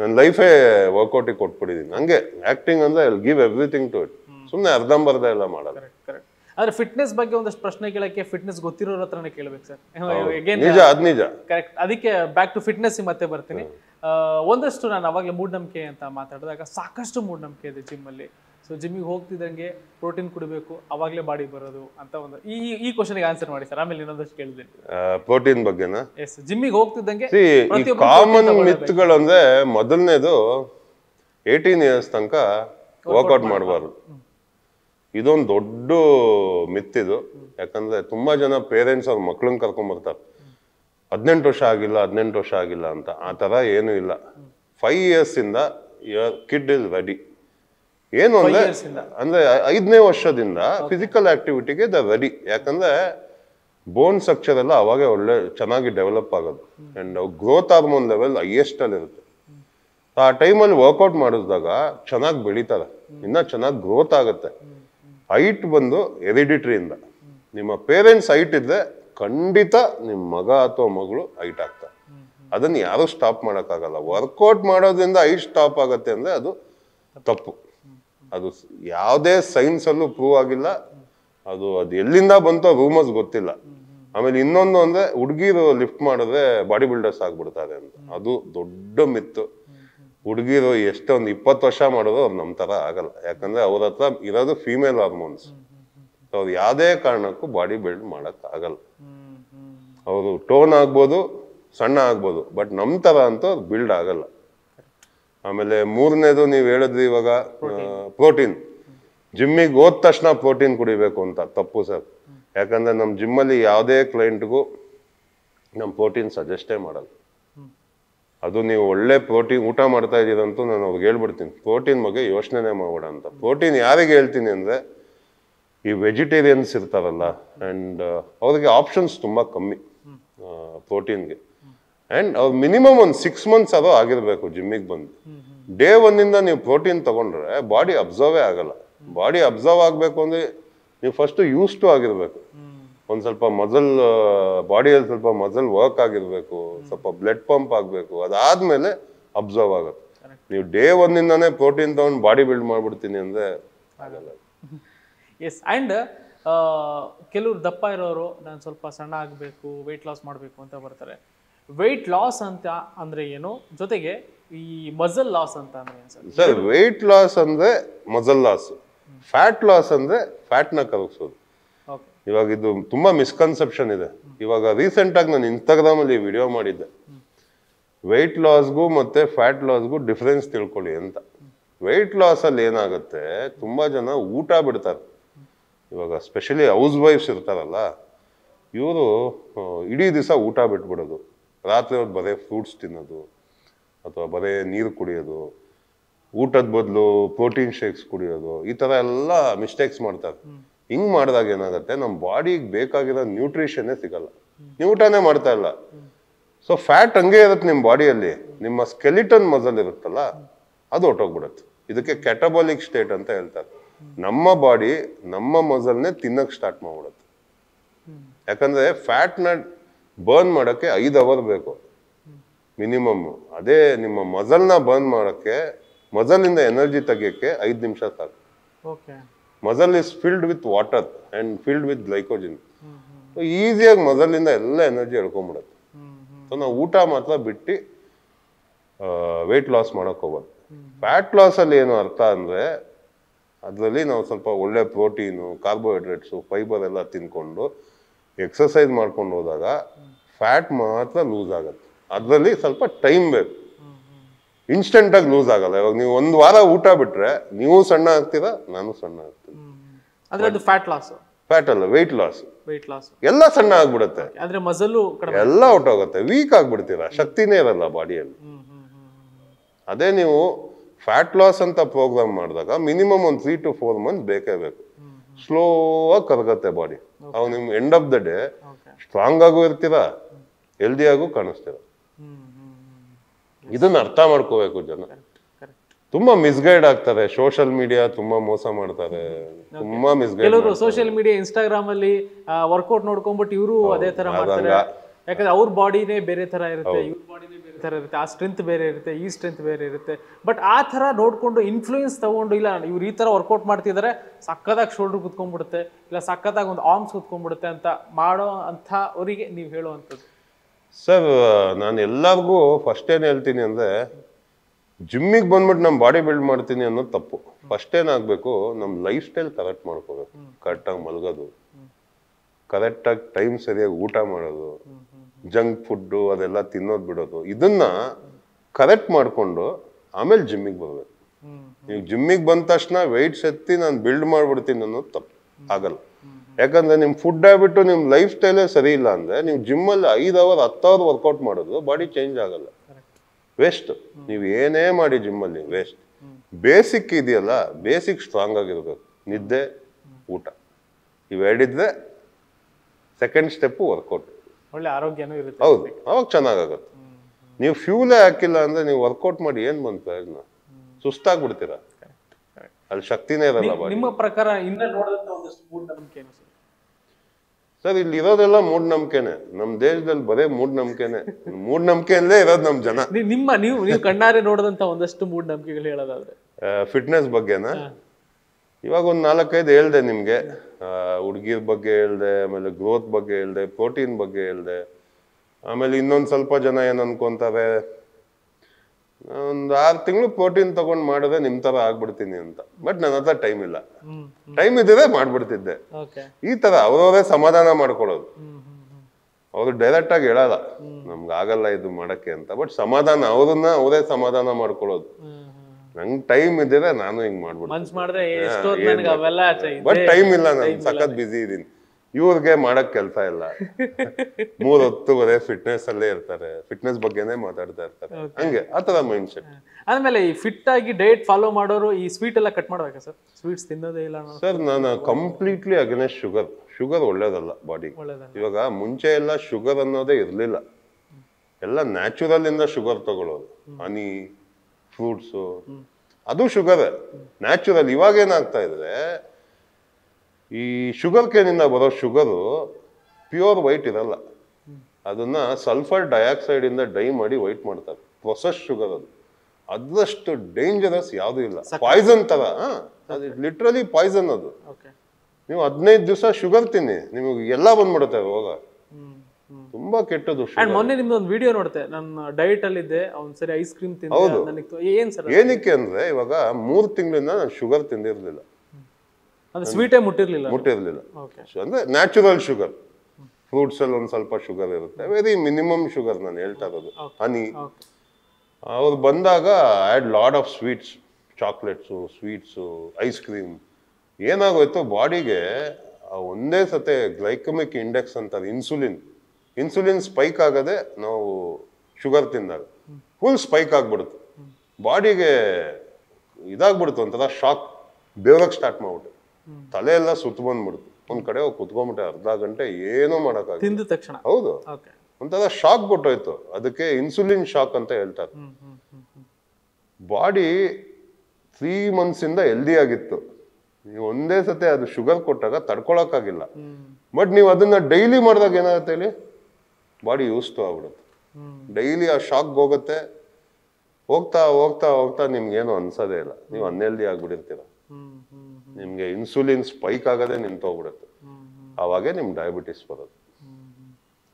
ನನ್ನ ಲೈಫೇ ವರ್ಕೌಟಿಗೆ ಕೊಟ್ಬಿಟ್ಟಿದ್ದೀನಿ ಹಂಗೆ ಆಕ್ಟಿಂಗ್ ಅಂದ್ರೆ I give everything to it ಸುಮ್ಮನೆ ಅರ್ಧಂಬರ್ಧ ಎಲ್ಲ ಮಾಡೋದು ಆದ್ರೆ ಫಿಟ್ನೆಸ್ ಬಗ್ಗೆ ಒಂದಷ್ಟು ಪ್ರಶ್ನೆ ಕೇಳಕ್ಕೆ ಫಿಟ್ನೆಸ್ ಗೊತ್ತಿರೋರ ಹತ್ರನೇ ಕೇಳ್ಬೇಕು ಸರ್. ನಿಜ ಅದ್ ನಿಜ. ಕರೆಕ್ಟ್ ಅದಕ್ಕೆ ಬ್ಯಾಕ್ ಟು ಫಿಟ್ನೆಸ್ ಮತ್ತೆ ಬರ್ತೀನಿ. ಒಂದಷ್ಟು ನಾನು ಅವಾಗಲೇ ಮೂಢನಂಬಿಕೆ ಅಂತ ಮಾತಾಡಿದಾಗ ಸಾಕಷ್ಟು ಮೂಢನಂಬಿಕೆ ಇದೆ ಜಿಮ್ ಅಲ್ಲಿ. ಸೊ ಜಿಮ್ಮಿಗೆ ಹೋಗ್ತಿದ್ದಂಗೆ ಪ್ರೋಟೀನ್ ಕುಡಿಬೇಕು ಅವಾಗಲೇ ಬಾಡಿ ಬರೋದು ಅಂತ ಒಂದು ಈ ಈ ಕ್ವಶನ್ಗೆ ಆನ್ಸರ್ ಮಾಡಿ ಸರ್ ಆಮೇಲೆ ಇನ್ನೊಂದಷ್ಟು ಕೇಳಿದೆ ಪ್ರೋಟೀನ್ ಬಗ್ಗೆನಾ? ಎಸ್ ಜಿಮ್ಮಿಗೆ ಹೋಗ್ತಿದ್ದಂಗೆ ಕಾಮನ್ ಮಿತ್ಗಳು ಅಂದ್ರೆ ಮೊದಲನೇದು ಏಯ್ಟೀನ್ ಇಯರ್ಸ್ ತನಕ ವರ್ಕೌಟ್ ಮಾಡಬಾರ್ದು. ಇದೊಂದು ದೊಡ್ಡ ಮಿತ್ ಇದು. ಯಾಕಂದ್ರೆ ತುಂಬಾ ಜನ ಪೇರೆಂಟ್ಸ್ ಅವ್ರ ಮಕ್ಳನ್ನ ಕರ್ಕೊಂಡ್ ಬರ್ತಾರೆ ಹದಿನೆಂಟು ವರ್ಷ ಆಗಿಲ್ಲ ಹದಿನೆಂಟು ವರ್ಷ ಆಗಿಲ್ಲ ಅಂತ. ಆ ತರ ಏನು ಇಲ್ಲ. ಫೈವ್ ಇಯರ್ಸ್ ಇಂದ ಕಿಡ್ ಇಸ್ ರೆಡಿ ಏನು ಅಂದ್ರೆ ಅಂದ್ರೆ ಐದನೇ ವರ್ಷದಿಂದ ಫಿಸಿಕಲ್ ಆಕ್ಟಿವಿಟಿಗೆ ದ ವೆರಿ ಯಾಕಂದ್ರೆ ಬೋನ್ ಸ್ಟ್ರಕ್ಚರ್ ಎಲ್ಲ ಅವಾಗೆ ಒಳ್ಳೆ ಚೆನ್ನಾಗಿ ಡೆವಲಪ್ ಆಗೋದು. And growth hormone level highest ಅಲ್ಲಿ ಇರುತ್ತೆ. ಆ ಟೈಮಲ್ಲಿ ವರ್ಕೌಟ್ ಮಾಡಿದಾಗ ಚೆನ್ನಾಗಿ ಬೆಳೀತಾರೆ. ಇನ್ನ ಚೆನ್ನಾಗಿ ಗ್ರೋತ್ ಆಗುತ್ತೆ. ಹೈಟ್ ಬಂದು ಎರಿಡಿಟ್ರಿಯಿಂದ ನಿಮ್ಮ ಪೇರೆಂಟ್ಸ್ ಹೈಟ್ ಇದ್ರೆ ಖಂಡಿತ ನಿಮ್ಮ ಮಗ ಅಥವಾ ಮಗಳು ಹೈಟ್ ಆಗ್ತಾರೆ. ಅದನ್ನ ಯಾರು ಸ್ಟಾಪ್ ಮಾಡೋಕ್ಕಾಗಲ್ಲ. ವರ್ಕೌಟ್ ಮಾಡೋದ್ರಿಂದ ಹೈಟ್ ಸ್ಟಾಪ್ ಆಗುತ್ತೆ ಅಂದ್ರೆ ಅದು ತಪ್ಪು. ಅದು ಯಾವುದೇ ಸೈನ್ಸ್ ಅಲ್ಲೂ ಪ್ರೂವ್ ಆಗಿಲ್ಲ. ಅದು ಅದು ಎಲ್ಲಿಂದ ಬಂತೋ ರೂಮರ್ಸ್ ಗೊತ್ತಿಲ್ಲ. ಆಮೇಲೆ ಇನ್ನೊಂದು ಅಂದ್ರೆ ಹುಡುಗಿರು ಲಿಫ್ಟ್ ಮಾಡಿದ್ರೆ ಬಾಡಿ ಬಿಲ್ಡರ್ಸ್ ಆಗ್ಬಿಡ್ತಾರೆ ಅಂತ. ಅದು ದೊಡ್ಡ ಮಿತ್ತು. ಹುಡುಗಿರು ಎಷ್ಟೊಂದು ಇಪ್ಪತ್ತು ವರ್ಷ ಮಾಡಿದ್ರು ಅವ್ರು ನಮ್ಮ ಥರ ಆಗಲ್ಲ. ಯಾಕಂದ್ರೆ ಅವ್ರ ಹತ್ರ ಇರೋದು ಫೀಮೇಲ್ ಹಾರ್ಮೋನ್ಸ್. ಅವ್ರು ಯಾವುದೇ ಕಾರಣಕ್ಕೂ ಬಾಡಿ ಬಿಲ್ಡ್ ಮಾಡಕ್ ಆಗಲ್ಲ. ಅವರು ಟೋನ್ ಆಗ್ಬೋದು ಸಣ್ಣ ಆಗ್ಬೋದು. ಬಟ್ ನಮ್ಮ ಥರ ಅಂತೂ ಬಿಲ್ಡ್ ಆಗಲ್ಲ. ಆಮೇಲೆ ಮೂರನೇದು ನೀವು ಹೇಳಿದ್ರಿ ಇವಾಗ ಪ್ರೋಟೀನ್ ಜಿಮ್ಮಿಗೆ ಹೋದ ತಕ್ಷಣ ಪ್ರೋಟೀನ್ ಕುಡಿಬೇಕು ಅಂತ ತಪ್ಪು ಸರ್ ಯಾಕಂದ್ರೆ ನಮ್ಮ ಜಿಮ್ಮಲ್ಲಿ ಯಾವುದೇ ಕ್ಲೈಂಟ್ಗೂ ನಮ್ಮ ಪ್ರೋಟೀನ್ ಸಜೆಸ್ಟೇ ಮಾಡಲ್ಲ. ಅದು ನೀವು ಒಳ್ಳೆ ಪ್ರೋಟೀನ್ ಊಟ ಮಾಡ್ತಾ ಇದ್ದೀರಂತೂ ನಾನು ಅವ್ರಿಗೆ ಹೇಳ್ಬಿಡ್ತೀನಿ. ಪ್ರೋಟೀನ್ ಬಗ್ಗೆ ಯೋಚನೆನೇ ಮಾಡಬೇಡ ಅಂತ. ಪ್ರೋಟೀನ್ ಯಾರಿಗೆ ಹೇಳ್ತೀನಿ ಅಂದರೆ ಈ ವೆಜಿಟೇರಿಯನ್ಸ್ ಇರ್ತಾರಲ್ಲ ಆ್ಯಂಡ್ ಅವ್ರಿಗೆ ಆಪ್ಷನ್ಸ್ ತುಂಬ ಕಮ್ಮಿ ಪ್ರೋಟೀನ್ಗೆ ಆ್ಯಂಡ್ ಅವ್ರು ಮಿನಿಮಮ್ ಒಂದು ಸಿಕ್ಸ್ ಮಂತ್ಸ್ ಅದು ಆಗಿರಬೇಕು ಜಿಮ್ಮಿಗೆ ಬಂದು. ಡೇ ಒಂದಿಂದ ನೀವು ಪ್ರೋಟೀನ್ ತಗೊಂಡ್ರೆ ಬಾಡಿ ಅಬ್ಸರ್ವೇ ಆಗಲ್ಲ. ಬಾಡಿ ಅಬ್ಸರ್ವ್ ಆಗಬೇಕು ಅಂದರೆ ನೀವು ಫಸ್ಟು ಯೂಸ್ ಟು ಆಗಿರಬೇಕು. ಒಂದು ಸ್ವಲ್ಪ ಮಜಲ್ ಬಾಡಿಯಲ್ಲಿ ಸ್ವಲ್ಪ ಮಜಲ್ ವರ್ಕ್ ಆಗಿರಬೇಕು ಸ್ವಲ್ಪ ಬ್ಲಡ್ ಪಂಪ್ ಆಗಬೇಕು ಅದಾದಮೇಲೆ ಅಬ್ಸರ್ವ್ ಆಗುತ್ತೆ. ನೀವು ಡೇ ಒಂದಿಂದಾನೇ ಪ್ರೋಟೀನ್ ತಗೊಂಡು ಬಾಡಿ ಬಿಲ್ಡ್ ಮಾಡ್ಬಿಡ್ತೀನಿ ಅಂದರೆ ಆಗಲ್ಲ. ಎಸ್ ಆ್ಯಂಡ್ ಕೆಲವರು ದಪ್ಪ ಇರೋರು ನಾನು ಸ್ವಲ್ಪ ಸಣ್ಣ ಆಗಬೇಕು ವೆಯ್ಟ್ ಲಾಸ್ ಮಾಡಬೇಕು ಅಂತ ಬರ್ತಾರೆ. ವೆಯ್ಟ್ ಲಾಸ್ ಅಂತ ಅಂದ್ರೆ ಏನು? ಜೊತೆಗೆ ಈ ಮಜಲ್ ಲಾಸ್ ಅಂತ ಅಂದ್ರೆ ಏನು ಸರ್? ಸರ್ ವೆಯ್ಟ್ ಲಾಸ್ ಅಂದ್ರೆ ಮಜಲ್ ಲಾಸ್ ಫ್ಯಾಟ್ ಲಾಸ್ ಅಂದ್ರೆ ಫ್ಯಾಟ್ನ ಕರಗಿಸೋದು ಇವಾಗ ಇದು ತುಂಬಾ ಮಿಸ್ಕನ್ಸೆಪ್ಷನ್ ಇದೆ. ಇವಾಗ ರೀಸೆಂಟ್ ಆಗಿ ನಾನು ಇನ್ಸ್ಟಾಗ್ರಾಮ್ ಅಲ್ಲಿ ವಿಡಿಯೋ ಮಾಡಿದ್ದೆ. ವೆಯ್ಟ್ ಲಾಸ್ಗೂ ಮತ್ತೆ ಫ್ಯಾಟ್ ಲಾಸ್ಗೂ ಡಿಫ್ರೆನ್ಸ್ ತಿಳ್ಕೊಳ್ಳಿ ಅಂತ. ವೆಯ್ಟ್ ಲಾಸ್ ಅಲ್ಲಿ ಏನಾಗುತ್ತೆ? ತುಂಬಾ ಜನ ಊಟ ಬಿಡ್ತಾರೆ. ಇವಾಗ ಸ್ಪೆಷಲಿ ಹೌಸ್ ವೈಫ್ಸ್ ಇರ್ತಾರಲ್ಲ ಇವರು ಇಡೀ ದಿವಸ ಊಟ ಬಿಟ್ಬಿಡೋದು. ರಾತ್ರಿ ಅವ್ರು ಬರೇ ಫ್ರೂಟ್ಸ್ ತಿನ್ನೋದು ಅಥವಾ ಬರೇ ನೀರು ಕುಡಿಯೋದು ಊಟದ ಬದಲು ಪ್ರೋಟೀನ್ ಶೇಕ್ಸ್ ಕುಡಿಯೋದು ಈ ಥರ ಎಲ್ಲ ಮಿಸ್ಟೇಕ್ಸ್ ಮಾಡ್ತಾರೆ. ಹಿಂಗ್ ಮಾಡಿದಾಗ ಏನಾಗುತ್ತೆ ನಮ್ಮ ಬಾಡಿಗೆ ಬೇಕಾಗಿರೋ ನ್ಯೂಟ್ರಿಷನ್ನೇ ಸಿಗಲ್ಲ. ನೀವು ಊಟನೇ ಮಾಡ್ತಾ ಇಲ್ಲ. ಸೊ ಫ್ಯಾಟ್ ಹಂಗೆ ಇರುತ್ತೆ ನಿಮ್ಮ ಬಾಡಿಯಲ್ಲಿ ನಿಮ್ಮ ಸ್ಕೆಲಿಟನ್ ಮಸಲ್ ಇರುತ್ತಲ್ಲ ಅದು ಹೊಟ್ಟೋಗ್ಬಿಡುತ್ತೆ ಇದಕ್ಕೆ ಕ್ಯಾಟಬಾಲಿಕ್ ಸ್ಟೇಟ್ ಅಂತ ಹೇಳ್ತಾರೆ. ನಮ್ಮ ಬಾಡಿ ನಮ್ಮ ಮಸಲ್ನೇ ತಿನ್ನಕ್ಕೆ ಸ್ಟಾರ್ಟ್ ಮಾಡ್ಬಿಡುತ್ತೆ. ಯಾಕಂದ್ರೆ ಫ್ಯಾಟ್ನ ಬರ್ನ್ ಮಾಡೋಕ್ಕೆ ಐದು ಅವರ್ ಬೇಕು. ಮಿನಿಮಮ್ ಅದೇ ನಿಮ್ಮ ಮಸಲ್ನ ಬರ್ನ್ ಮಾಡೋಕ್ಕೆ ಮಸಲಿಂದ ಎನರ್ಜಿ ತೆಗಿಯೋಕ್ಕೆ ಐದು ನಿಮಿಷ ಸಾಕು. Okay muscle is filled with water and filled with glycogen ಈಸಿಯಾಗಿ ಮಸಲಿಂದ ಎಲ್ಲ ಎನರ್ಜಿ ಎಳ್ಕೊಂಬಿಡುತ್ತೆ ಸೊ ನಾವು ಊಟ ಮಾತ್ರ ಬಿಟ್ಟು ವೆಯ್ಟ್ ಲಾಸ್ ಮಾಡೋಕೆ ಹೋಗೋದು ಫ್ಯಾಟ್ ಲಾಸಲ್ಲಿ ಏನು ಅರ್ಥ ಅಂದರೆ ಅದರಲ್ಲಿ ನಾವು ಸ್ವಲ್ಪ ಒಳ್ಳೆ ಪ್ರೋಟೀನು ಕಾರ್ಬೋಹೈಡ್ರೇಟ್ಸು ಫೈಬರ್ ಎಲ್ಲ ತಿನ್ಕೊಂಡು ಎಕ್ಸಸೈಸ್ ಮಾಡ್ಕೊಂಡು ಹೋದಾಗ ಫ್ಯಾಟ್ ಮಾತ್ರ ಲೂಸ್ ಆಗುತ್ತೆ. ಅದರಲ್ಲಿ ಸ್ವಲ್ಪ ಟೈಮ್ ಬೇಕು. ಇನ್ಸ್ಟೆಂಟಾಗಿ ಲೂಸ್ ಆಗಲ್ಲ. ಇವಾಗ ನೀವು ಒಂದು ವಾರ ಊಟ ಬಿಟ್ರೆ ನೀವು ಸಣ್ಣ ಆಗ್ತೀರಾ ನಾನು ಸಣ್ಣ ಆಗ್ತೀನಿ. ಅಂದ್ರೆ ಅದು ಫ್ಯಾಟ್ ಲಾಸ್ ಫ್ಯಾಟ್ ಅಲ್ಲ ವೆಯ್ಟ್ ಲಾಸ್ ವೆಯ್ಟ್ ಲಾಸ್ ಎಲ್ಲ ಸಣ್ಣ ಆಗ್ಬಿಡುತ್ತೆ. ಅಂದ್ರೆ ಮಸಲು ಕಡಿಮೆ ಎಲ್ಲ ಹೊಟ್ಟೋಗುತ್ತೆ ವೀಕ್ ಆಗ್ಬಿಡ್ತೀರಾ ಶಕ್ತಿನೇ ಇರಲ್ಲ ಬಾಡಿಯಲ್ಲಿ. ಅದೇ ನೀವು ಫ್ಯಾಟ್ ಲಾಸ್ ಅಂತ ಪ್ರೋಗ್ರಾಮ್ ಮಾಡಿದಾಗ ಮಿನಿಮಮ್ ಒಂದು ತ್ರೀ ಟು ಫೋರ್ ಮಂತ್ ಬೇಕೇ ಬೇಕು. ಸ್ಲೋ ಆಗಿ ಕರಗತ್ತೆ ಬಾಡಿ ಅವಾಗ ನಿಮ್ end of the day strong ಆಗು ಇರ್ತೀರಾ ಹೆಲ್ದಿ ಕಾಣಿಸ್ತೀರ. ಹ್ಮ್ ಹ್ಮ್ ಇದನ್ನ ಅರ್ಥ ಮಾಡ್ಕೋಬೇಕು ಜನ. ತುಂಬಾ ಮಿಸ್ಗೈಡ್ ಆಗ್ತಾರೆ ಸೋಷಿಯಲ್ ಮೀಡಿಯಾ ತುಂಬಾ ಮೋಸ ಮಾಡ್ತಾರೆ. ತುಂಬಾ ಮಿಸ್ಗೈಡ್ ಕೆಲವರು ಸೋಷಿಯಲ್ ಮೀಡಿಯಾ ಇನ್ಸ್ಟಾಗ್ರಾಮ್ ಅಲ್ಲಿ ವರ್ಕೌಟ್ ನೋಡ್ಕೊಂಡ್ಬಿಟ್ಟು ಇವರು ಅದೇ ತರ ಮಾಡ್ತಾರೆ. ಯಾಕಂದ್ರೆ ಅವ್ರ ಬಾಡಿನೇ ಬೇರೆ ತರ ಇರುತ್ತೆ ಇವ್ರ ಬಾಡಿನೇ ಥರ ಇರುತ್ತೆ ಆ ಸ್ಟ್ರೆಂತ್ ಬೇರೆ ಇರುತ್ತೆ ಈ ಸ್ಟ್ರೆಂತ್ ಬೇರೆ ಇರುತ್ತೆ. ಬಟ್ ಆ ಥರ ನೋಡಿಕೊಂಡು ಇನ್ಫ್ಲೂಯೆನ್ಸ್ ತೊಗೊಂಡು ಇಲ್ಲ ಇವ್ರು ಈ ಥರ ವರ್ಕೌಟ್ ಮಾಡ್ತಿದ್ದಾರೆ ಸಕ್ಕದಾಗಿ ಶೋಲ್ಡ್ರ್ ಕುತ್ಕೊಂಡ್ಬಿಡುತ್ತೆ ಇಲ್ಲ ಸಕ್ಕದಾಗಿ ಒಂದು ಆರ್ಮ್ಸ್ ಕುತ್ಕೊಂಡ್ಬಿಡುತ್ತೆ ಅಂತ ಮಾಡೋ ಅಂಥ ಅವರಿಗೆ ನೀವು ಹೇಳುವಂಥದ್ದು ಸರ್ ನಾನು ಎಲ್ಲರಿಗೂ ಫಸ್ಟ್ ಏನು ಹೇಳ್ತೀನಿ ಅಂದರೆ ಜಿಮ್ಮಿಗೆ ಬಂದ್ಬಿಟ್ಟು ನಮ್ಮ ಬಾಡಿ ಬಿಲ್ಡ್ ಮಾಡ್ತೀನಿ ಅನ್ನೋದು ತಪ್ಪು. ಫಸ್ಟ್ ಏನಾಗಬೇಕು ನಮ್ಮ ಲೈಫ್ ಸ್ಟೈಲ್ ಕರೆಕ್ಟ್ ಮಾಡ್ಕೋಬೇಕು ಕರೆಕ್ಟಾಗಿ ಮಲಗೋದು. ಕರೆಕ್ಟಾಗಿ ಟೈಮ್ ಸರಿಯಾಗಿ ಊಟ ಮಾಡೋದು. ಜಂಕ್ ಫುಡ್ಡು ಅದೆಲ್ಲ ತಿನ್ನೋದು ಬಿಡೋದು. ಇದನ್ನ ಕರೆಕ್ಟ್ ಮಾಡಿಕೊಂಡು ಆಮೇಲೆ ಜಿಮ್ಮಿಗೆ ಬರಬೇಕು ನೀವು ಜಿಮ್ಮಿಗೆ ಬಂದ ತಕ್ಷಣ ವೆಯ್ಟ್ಸ್ ಎತ್ತಿ ನಾನು ಬಿಲ್ಡ್ ಮಾಡ್ಬಿಡ್ತೀನಿ ಅನ್ನೋದು ತಪ್ಪು. ಆಗಲ್ಲ. ಯಾಕಂದ್ರೆ ನಿಮ್ಮ ಫುಡ್ ಹ್ಯಾಬಿಟ್ಟು ನಿಮ್ಮ ಲೈಫ್ ಸ್ಟೈಲೇ ಸರಿ ಇಲ್ಲ ಅಂದ್ರೆ ನೀವು ಜಿಮ್ಮಲ್ಲಿ ಐದು ಅವರ್ ಹತ್ತು ಅವರ್ ವರ್ಕೌಟ್ ಮಾಡೋದು ಬಾಡಿ ಚೇಂಜ್ ಆಗಲ್ಲ. ವೇಸ್ಟ್ ನೀವು ಏನೇ ಮಾಡಿ ಜಿಮ್ಮಲ್ಲಿ ವೇಸ್ಟ್ ಬೇಸಿಕ್ ಇದೆಯಲ್ಲ ಬೇಸಿಕ್ ಸ್ಟ್ರಾಂಗ್ ಆಗಿರ್ಬೇಕು. ನಿದ್ದೆ ಊಟ. ಇವೆರಡಿದ್ರೆ ಸೆಕೆಂಡ್ ಸ್ಟೆಪ್ಪು ವರ್ಕೌಟ್ ಒಳ್ಳೆ ಆರೋಗ್ಯನೂ ಇರುತ್ತೆ. ಹೌದು ಅವಾಗ ಚೆನ್ನಾಗತ್ತೆ ನೀವು ಫ್ಯೂಲೇ ಹಾಕಿಲ್ಲ ಅಂದ್ರೆ ನೀವು ವರ್ಕೌಟ್ ಮಾಡಿ ಏನ್ ಬಂತ ಪ್ರಯೋಜನ ಸುಸ್ತಾಗ್ಬಿಡ್ತೀರಾ? ಅಲ್ಲಿ ಶಕ್ತಿನೇ ಇರಲ್ಲ ನಿಮ್ಮ ಪ್ರಕಾರ ಇನ್ನ ನೋಡಿದಂತ ಒಂದಷ್ಟು ಮೂಢನಂಬಿಕೆ ಏನು ಸರ್ ಇಲ್ಲಿ ಇರೋದೆಲ್ಲ ಮೂಢನಂಬಿಕೆನೆ. ನಮ್ ದೇಶದಲ್ಲಿ ಬರೇ ಮೂಢನಂಬಿಕೆನೆ. ಮೂಢನಂಬಿಕೆಯಲ್ಲೇ ಇರೋದು ನಮ್ಮ ಜನ. ನಿಮ್ಮ ನೀವು ನೀವು ಕಣ್ಣಾರೆ ನೋಡಿದಂತ ಒಂದಷ್ಟು ಮೂಢನಂಬಿಕೆಗಳು ಹೇಳೋದಾದ್ರೆ. ಫಿಟ್ನೆಸ್ ಬಗ್ಗೆನಾ? ಇವಾಗ ಒಂದು ನಾಲ್ಕೈದು ಹೇಳ್ದೆ ನಿಮಗೆ. ಹುಡುಗಿರ ಬಗ್ಗೆ ಹೇಳ್ದೆ ಆಮೇಲೆ ಗ್ರೋತ್ ಬಗ್ಗೆ ಹೇಳ್ದೆ ಪ್ರೋಟೀನ್ ಬಗ್ಗೆ ಹೇಳ್ದೆ. ಆಮೇಲೆ ಇನ್ನೊಂದು ಸ್ವಲ್ಪ ಜನ ಏನು ಅನ್ಕೊಂತಾರೆ ಒಂದು ಆರು ತಿಂಗಳು ಪ್ರೋಟೀನ್ ತಗೊಂಡ್ ಮಾಡಿದ್ರೆ ನಿಮ್ ತರ ಆಗ್ಬಿಡ್ತೀನಿ ಅಂತ. ಬಟ್ ನನ್ನ ಹತ್ರ ಟೈಮ್ ಇಲ್ಲ. ಟೈಮ್ ಇದ್ರೆ ಮಾಡ್ಬಿಡ್ತಿದ್ದೆ. ಈ ತರ ಅವ್ರವರೇ ಸಮಾಧಾನ ಮಾಡ್ಕೊಳ್ಳೋದು. ಅವ್ರು ಡೈರೆಕ್ಟ್ ಆಗಿ ಹೇಳಲ್ಲ. ನಮ್ಗೆ ಆಗಲ್ಲ ಇದು ಮಾಡಕ್ಕೆ ಅಂತ. ಬಟ್ ಸಮಾಧಾನ ಅವ್ರನ್ನ ಅವರೇ ಸಮಾಧಾನ ಮಾಡ್ಕೊಳ್ಳೋದು. ನಂಗೆ ಟೈಮ್ ಇದ್ದಿದ್ರೆ ನಾನು ಹಿಂಗ್ ಮಾಡ್ಬಿಡ್ತೀನಿ. ಮನ್ಸ್ ಮಾಡಿದ್ರೆ ಎಷ್ಟೊತ್ತು ನನಗೆ ಅವೆಲ್ಲ ಚ- ಇದೆ. ಬಟ್ ಟೈಮ್ ಇಲ್ಲ ನಾನು ಸಖತ್ ಬಿಸಿ ಇದೀನಿ. ಇವ್ರಿಗೆ ಮಾಡಕ್ ಕೆಲಸ ಇಲ್ಲ. ಮೂರ್ ಬರೀ ಫಿಟ್ನೆಸ್ ಅಲ್ಲೇ ಇರ್ತಾರೆ. ಫಿಟ್ನೆಸ್ ಬಗ್ಗೆನೇ ಮಾತಾಡ್ತಾ ಇರ್ತಾರೆ. ಹಂಗೆ ಆತರ ಮೈಂಡ್ ಸೆಟ್ ಆದ್ಮೇಲೆ ಈ ಫಿಟ್ ಆಗಿ ಡಯಟ್ ಫಾಲೋ ಮಾಡೋರು ಈ ಸ್ವೀಟ್ ಎಲ್ಲ ಕಟ್ ಮಾಡ್ಬೇಕಾ ಸರ್? ಸ್ವೀಟ್ಸ್ ತಿನ್ನೋದೇ ಇಲ್ಲ ಅನ್ನೋ ಸರ್ ನಾನು ಕಂಪ್ಲೀಟ್ಲಿ ಅಗೇನೆಸ್ಟ್ ಶುಗರ್ ಶುಗರ್ ಒಳ್ಳೇದಲ್ಲ ಬಾಡಿ ಒಳ್ಳೇದಲ್ಲ. ಇವಾಗ ಮುಂಚೆ ಎಲ್ಲ ಶುಗರ್ ಅನ್ನೋದೇ ಇರಲಿಲ್ಲ. ಎಲ್ಲ ನ್ಯಾಚುರಲ್ ಇಂದ ಶುಗರ್ ತಗೊಳ್ಳೋದು. ಹನಿ ಫ್ರೂಟ್ಸು ಅದು ಶುಗರ್ ನ್ಯಾಚುರಲ್ ಇವಾಗ ಏನಾಗ್ತಾ ಇದೆ ಈ ಶುಗರ್ ಕೇನಿಂದ ಬರೋ ಶುಗರು ಪ್ಯೂರ್ ವೈಟ್ ಇರಲ್ಲ. ಅದನ್ನ ಸಲ್ಫರ್ ಡೈಆಕ್ಸೈಡ್ ಇಂದ ಡೈ ಮಾಡಿ ವೈಟ್ ಮಾಡ್ತಾರೆ. ಪ್ರೊಸೆಸ್ ಶುಗರ್ ಅದು. ಅದಷ್ಟು ಡೇಂಜರಸ್ ಯಾವುದು ಇಲ್ಲ. ಪಾಯ್ಸನ್ ತರ. ಅದು ಲಿಟ್ರಲಿ ಪಾಯ್ಸನ್ ಅದು. ಓಕೆ ನೀವು ಹದಿನೈದು ದಿವಸ ಶುಗರ್ ತಿನ್ನಿ. ನಿಮಗೆ ಎಲ್ಲ ಬಂದ್ಬಿಡುತ್ತೆ ರೋಗ. ತುಂಬಾ ಕೆಟ್ಟದು ಅಂಡ್ ಮೊನ್ನೆ ನಿಮ್ದು ಒಂದು ವಿಡಿಯೋ ನೋಡ್ತೆ ನನ್ನ ಡಯಟ್ ಅಲ್ಲಿ ಇದ್ದೆ ಅವ್ನ್ ಸರಿ ಐಸ್ ಕ್ರೀಮ್ ತಿಂದ ಏನ್ ಸರ್ ಏನಕ್ಕೆ ಅಂದ್ರೆ ಇವಾಗ ಮೂರ್ ತಿಂಗಳಿಂದ ನಾನು ಶುಗರ್ ತಿಂದಿರ್ಲಿಲ್ಲ. ಸ್ವೀಟೇ ಮುಟ್ಟಿರ್ಲಿಲ್ಲ ಮುಟ್ಟಿರ್ಲಿಲ್ಲ. ಅಂದ್ರೆ ನ್ಯಾಚುರಲ್ ಶುಗರ್ ಫ್ರೂಟ್ಸ್ ಅಲ್ಲಿ ಒಂದ್ ಸ್ವಲ್ಪ ಶುಗರ್ ಇರುತ್ತೆ. ವೆರಿ ಮಿನಿಮಮ್ ಶುಗರ್ ನಾನು ಹೇಳ್ತಾ ಇರೋದು. ಹನಿ ಅವ್ರು ಬಂದಾಗ add lot of sweets chocolates sweets ice cream ಏನಾಗೋಯ್ತು ಬಾಡಿಗೆ ಒಂದೇ ಸತೆ ಗ್ಲೈಕಮಿಕ್ ಇಂಡೆಕ್ಸ್ ಅಂತಾರೆ ಇನ್ಸುಲಿನ್ ಇನ್ಸುಲಿನ್ ಸ್ಪೈಕ್ ಆಗದೆ ನಾವು ಶುಗರ್ ತಿಂದಾಗ ಫುಲ್ ಸ್ಪೈಕ್ ಆಗ್ಬಿಡುತ್ತೆ. ಬಾಡಿಗೆ ಇದಾಗ್ಬಿಡ್ತು ಒಂಥರ ಶಾಕ್ ಬೇವರಕ್ಕೆ ಸ್ಟಾರ್ಟ್ ಮಾಡ್ಬಿಟ್ಟು ತಲೆ ಎಲ್ಲ ಸುತ್ತ ಬಂದ್ಬಿಡ್ತು ಒಂದ್ ಕಡೆ ಹೋಗಿ ಕುತ್ಕೊಂಡ್ಬಿಟ್ಟೆ ಅರ್ಧ ಗಂಟೆ ಏನೂ ಮಾಡೋಕ್ಕಾಗ ತಿಂದ ತಕ್ಷಣ. ಹೌದು. ಒಂಥರ ಶಾಕ್ ಕೊಟ್ಟೋಯ್ತು. ಅದಕ್ಕೆ ಇನ್ಸುಲಿನ್ ಶಾಕ್ ಅಂತ ಹೇಳ್ತಾರೆ. ಬಾಡಿ ತ್ರೀ ಇಂದ ಹೆಲ್ದಿ ಆಗಿತ್ತು. ನೀವು ಒಂದೇ ಸತಿ ಅದು ಶುಗರ್ ಕೊಟ್ಟಾಗ ತಡ್ಕೊಳಕ್ಕಾಗಿಲ್ಲ. ಬಟ್ ನೀವು ಅದನ್ನ ಡೈಲಿ ಮಾಡಿದಾಗ ಏನಾಗುತ್ತೆ ಹೇಳಿ? ಬಾಡಿ ಯೂಸ್ತು ಆಗ್ಬಿಡುತ್ತೆ. ಹ್ಮ್. ಡೈಲಿ ಆ ಶಾಕ್ ಹೋಗುತ್ತೆ. ಹೋಗ್ತಾ ಹೋಗ್ತಾ ಹೋಗ್ತಾ ನಿಮ್ಗೇನು ಅನ್ಸೋದೇ ಇಲ್ಲ. ನೀವು ಅನ್ಹೆಲ್ದಿ ಆಗ್ಬಿಟ್ಟಿರ್ತೀರ. ನಿಮ್ಗೆ ಇನ್ಸುಲಿನ್ ಸ್ಪೈಕ್ ಆಗದೆ ನಿಂತೋಗ್ಬಿಡುತ್ತೆ ಆವಾಗೇ ನಿಮ್ ಡಯಾಬಿಟಿಸ್ ಬರೋದು.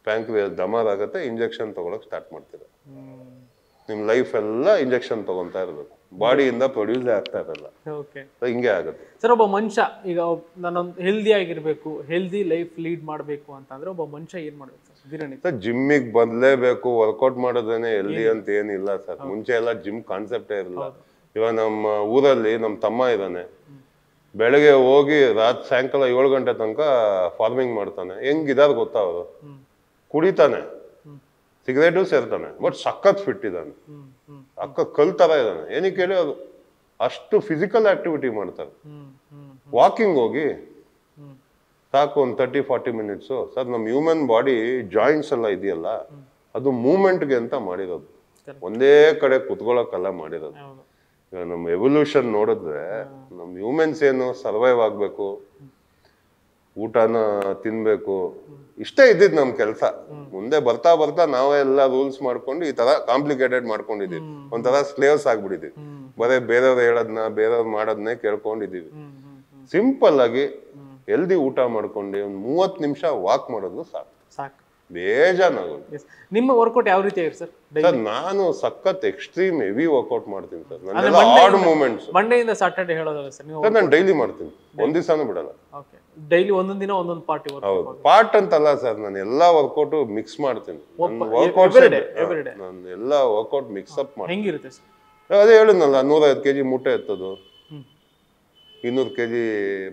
ಪ್ಯಾಂಕ್ರಿಯಸ್ ಡಮಾರ್ ಆಗುತ್ತೆ ಇಂಜೆಕ್ಷನ್ ತಗೊಳಕ್ ಸ್ಟಾರ್ಟ್ ಮಾಡ್ತೀರ. ನಿಮ್ ಲೈಫ್ ಎಲ್ಲ ಇಂಜೆಕ್ಷನ್ ತಗೊಂತಾ ಇರ್ಬೇಕು. ಬಾಡಿಯಿಂದ ಪ್ರೊಡ್ಯೂಸ್ ಆಗ್ತಾ ಇರಲ್ಲ. ಹಿಂಗೆ ಆಗುತ್ತೆ. ಸರ್ ಒಬ್ಬ ಮನುಷ್ಯ ಈಗ ನಾನೊಂದು ಹೆಲ್ದಿ ಆಗಿರ್ಬೇಕು ಹೆಲ್ದಿ ಲೈಫ್ ಲೀಡ್ ಮಾಡಬೇಕು ಅಂತಂದ್ರೆ ಒಬ್ಬ ಮನುಷ್ಯ ಏನ್ ಮಾಡ್ಬೇಕು ಸರ್ ಜಿಮ್ಮಿಗೆ ಬಂದ್ಲೇಬೇಕು ವರ್ಕೌಟ್ ಮಾಡೋದೇನೆ ಹೆಲ್ದಿ ಅಂತ ಏನಿಲ್ಲ ಸರ್ ಮುಂಚೆ ಎಲ್ಲ ಜಿಮ್ ಕಾನ್ಸೆಪ್ಟೇ ಇರಲಿಲ್ಲ ಇವಾಗ ನಮ್ಮ ಊರಲ್ಲಿ ನಮ್ಮ ತಮ್ಮ ಇದ್ದಾನೆ. ಬೆಳಗ್ಗೆ ಹೋಗಿ ರಾತ್ರಿ ಸಾಯಂಕಾಲ ಏಳು ಗಂಟೆ ತನಕ ಫಾರ್ಮಿಂಗ್ ಮಾಡ್ತಾನೆ. ಹೆಂಗಿದಾರ ಗೊತ್ತಾ ಅವರು? ಕುಡಿತಾನೆ. ಸಿಗರೇಟು ಸೇರ್ತಾನೆ. ಬಟ್ ಸಖತ್ ಫಿಟ್ ಇದ್ದಾನೆ. ಅಕ್ಕ ಕಲ್ತಾರ ಇದ್ದಾನೆ. ಏನಕ್ಕೆ ಹೇಳಿ ಅದು ಅಷ್ಟು ಫಿಸಿಕಲ್ ಆಕ್ಟಿವಿಟಿ ಮಾಡ್ತಾರೆ ವಾಕಿಂಗ್ ಹೋಗಿ ಸಾಕು ಒಂದು ತರ್ಟಿ ಫಾರ್ಟಿ ಮಿನಿಟ್ಸು ಸರ್ ನಮ್ಮ ಹ್ಯೂಮನ್ ಬಾಡಿ ಜಾಯಿಂಟ್ಸ್ ಎಲ್ಲ ಇದೆಯಲ್ಲ ಅದು ಮೂಮೆಂಟ್ಗೆ ಅಂತ ಮಾಡಿರೋದು. ಒಂದೇ ಕಡೆ ಕುತ್ಕೊಳ್ಳೋಕೆಲ್ಲ ಮಾಡಿರೋದು. ಈಗ ನಮ್ಮ ಎವಲ್ಯೂಷನ್ ನೋಡಿದ್ರೆ ನಮ್ಮ ಹ್ಯೂಮೆನ್ಸ್ ಏನು ಸರ್ವೈವ್ ಆಗಬೇಕು ಊಟನ ತಿನ್ಬೇಕು ಇಷ್ಟೇ ಇದ್ದಿದ್ ನಮ್ ಕೆಲಸ. ಮುಂದೆ ಬರ್ತಾ ಬರ್ತಾ ನಾವೇ ಎಲ್ಲ ರೂಲ್ಸ್ ಮಾಡ್ಕೊಂಡು ಈ ತರ ಕಾಂಪ್ಲಿಕೇಟೆಡ್ ಮಾಡ್ಕೊಂಡಿದೀವಿ ಒಂಥರ ಸ್ಲೇವ್ಸ್ ಆಗ್ಬಿಟ್ಟಿದೀವಿ ಬರೇ ಬೇರೆಯವ್ರು ಹೇಳೋದ್ನ ಬೇರೆಯವ್ರು ಮಾಡೋದ್ನೇ ಕೇಳ್ಕೊಂಡಿದೀವಿ ಸಿಂಪಲ್ ಆಗಿ ಹೆಲ್ದಿ ಊಟ ಮಾಡ್ಕೊಂಡು ಒಂದ್ ಮೂವತ್ ನಿಮಿಷ ವಾಕ್ ಮಾಡೋದು ಸಾಕು. ಸಾಕು. ಬೇಜಾನಾಗೋದು ನಿಮ್ಮ ವರ್ಕೌಟ್ ಯಾವ ರೀತಿ ಸರ್? ಸರ್ ನಾನು ಸಖತ್ ಎಕ್ಸ್ಟ್ರೀಮ್ ಹೆವಿ ವರ್ಕೌಟ್ ಮಾಡ್ತೀನಿ ಸರ್. Monday ಆಡ್ ಮೂಮೆಂಟ್ಸ್ ಮಂಡೆಯಿಂದ ಸಾಟರ್ಡೆ ಹೇಳೋದಲ್ಲ ಸರ್ ನಾನು ಡೈಲಿ ಮಾಡ್ತೀನಿ. ಒಂದ್ ದಿವಸನೂ ಬಿಡಲ್ಲ. ಓಕೆ ಡೈಲಿ ಒಂದೊಂದು ದಿನ ಒಂದೊಂದು ಪಾರ್ಟಿ ಹೌದು. ಪಾರ್ಟ್ ಅಂತಲ್ಲ ಸರ್ ನಾನು ಎಲ್ಲಾ ವರ್ಕೌಟ್ ಮಿಕ್ಸ್ ಮಾಡ್ತೀನಿ. ವರ್ಕೌಟ್ ನಾನು ಎಲ್ಲಾ ವರ್ಕೌಟ್ ಮಿಕ್ಸ್ ಅಪ್ ಮಾಡಿ ಹೆಂಗಿರುತ್ತೆ ಸರ್ ಅದೇ ಹೇಳಿದ್ನಲ್ಲ ನೂರೈವತ್ತು ಕೆಜಿ ಮೂಟೆ ಎತ್ತದು ಇನ್ನೂರು ಕೆಜಿ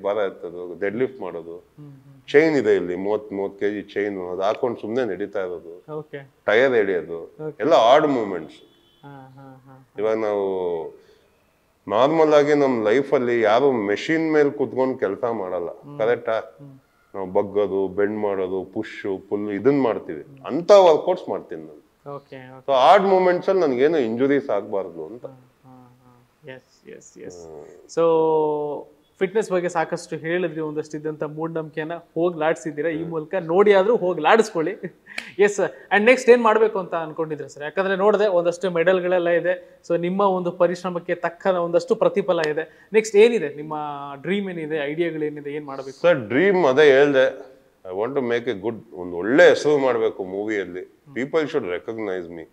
ಭಾರ ಎತ್ತದು ಡೆಡ್ ಲಿಫ್ಟ್ ಮಾಡೋದು ಚೈನ್ ಇದೆ ಇಲ್ಲಿ ಮೂವತ್ ಮೂವತ್ ಕೆಜಿ ಚೈನ್ ಅದು ಹಾಕೊಂಡು ಸುಮ್ಮನೆ ನಡೀತಾ ಇರೋದು. ಟೈರ್ ಎಳಿಯೋದು ಎಲ್ಲ ಆಡ್ ಮೂಮೆಂಟ್ಸ್ ಇವಾಗ ನಾವು ನಾರ್ಮಲ್ ಆಗಿ ನಮ್ಮ ಲೈಫಲ್ಲಿ ಯಾರು ಮೆಷಿನ್ ಮೇಲೆ ಕುತ್ಕೊಂಡು ಕೆಲಸ ಮಾಡಲ್ಲ. ಕರೆಕ್ಟಾ? ನಾವು ಬಗ್ಗೋದು ಬೆಂಡ್ ಮಾಡೋದು ಪುಷ್ ಪುಲ್ ಇದನ್ನ ಮಾಡ್ತೀವಿ. ಅಂತ ವರ್ಕೌಟ್ಸ್ ಮಾಡ್ತೀನಿ ನಾನು. ಓಕೆ ಸೊ ಆಡ್ ಮೂಮೆಂಟ್ಸ್ ಅಲ್ಲಿ ನನಗೇನು ಇಂಜುರೀಸ್ ಆಗಬಾರ್ದು ಅಂತ. Yes yes yes so fitness ಬಗ್ಗೆ ಸಾಕಷ್ಟು ಹೇಳಿದ್ರಿ ಒಂದಷ್ಟು ಇದ್ದಂಥ ಮೂಢನಂಬಿಕೆನ ಹೋಗ್ಲಾಡ್ಸಿದ್ದೀರಾ? ಈ ಮೂಲಕ ನೋಡಿ ಆದ್ರೂ ಹೋಗ್ಲಾಡಿಸ್ಕೊಳ್ಳಿ. ಎಸ್ ಅಂಡ್ ನೆಕ್ಸ್ಟ್ ಏನ್ ಮಾಡಬೇಕು ಅಂತ ಅನ್ಕೊಂಡಿದ್ರೆ ಸರ್ ಯಾಕಂದ್ರೆ ನೋಡಿದೆ ಒಂದಷ್ಟು ಮೆಡಲ್ಗಳೆಲ್ಲ ಇದೆ. ಸೊ ನಿಮ್ಮ ಒಂದು ಪರಿಶ್ರಮಕ್ಕೆ ತಕ್ಕ ಒಂದಷ್ಟು ಪ್ರತಿಫಲ ಇದೆ. ನೆಕ್ಸ್ಟ್ ಏನಿದೆ? ನಿಮ್ಮ ಡ್ರೀಮ್ ಏನಿದೆ? ಐಡಿಯಾಗಳೇನಿದೆ ಏನ್ ಮಾಡಬೇಕು? ಸರ್ ಡ್ರೀಮ್ ಅದೇ ಹೇಳ್ದೆ. I want to make a good ಒಂದು ಒಳ್ಳೆ ಹೆಸರು ಮಾಡಬೇಕು ಮೂವಿಯಲ್ಲಿ ಪೀಪಲ್ ಶುಡ್ ರೆಕಗ್ನೈಸ್ ಮೀ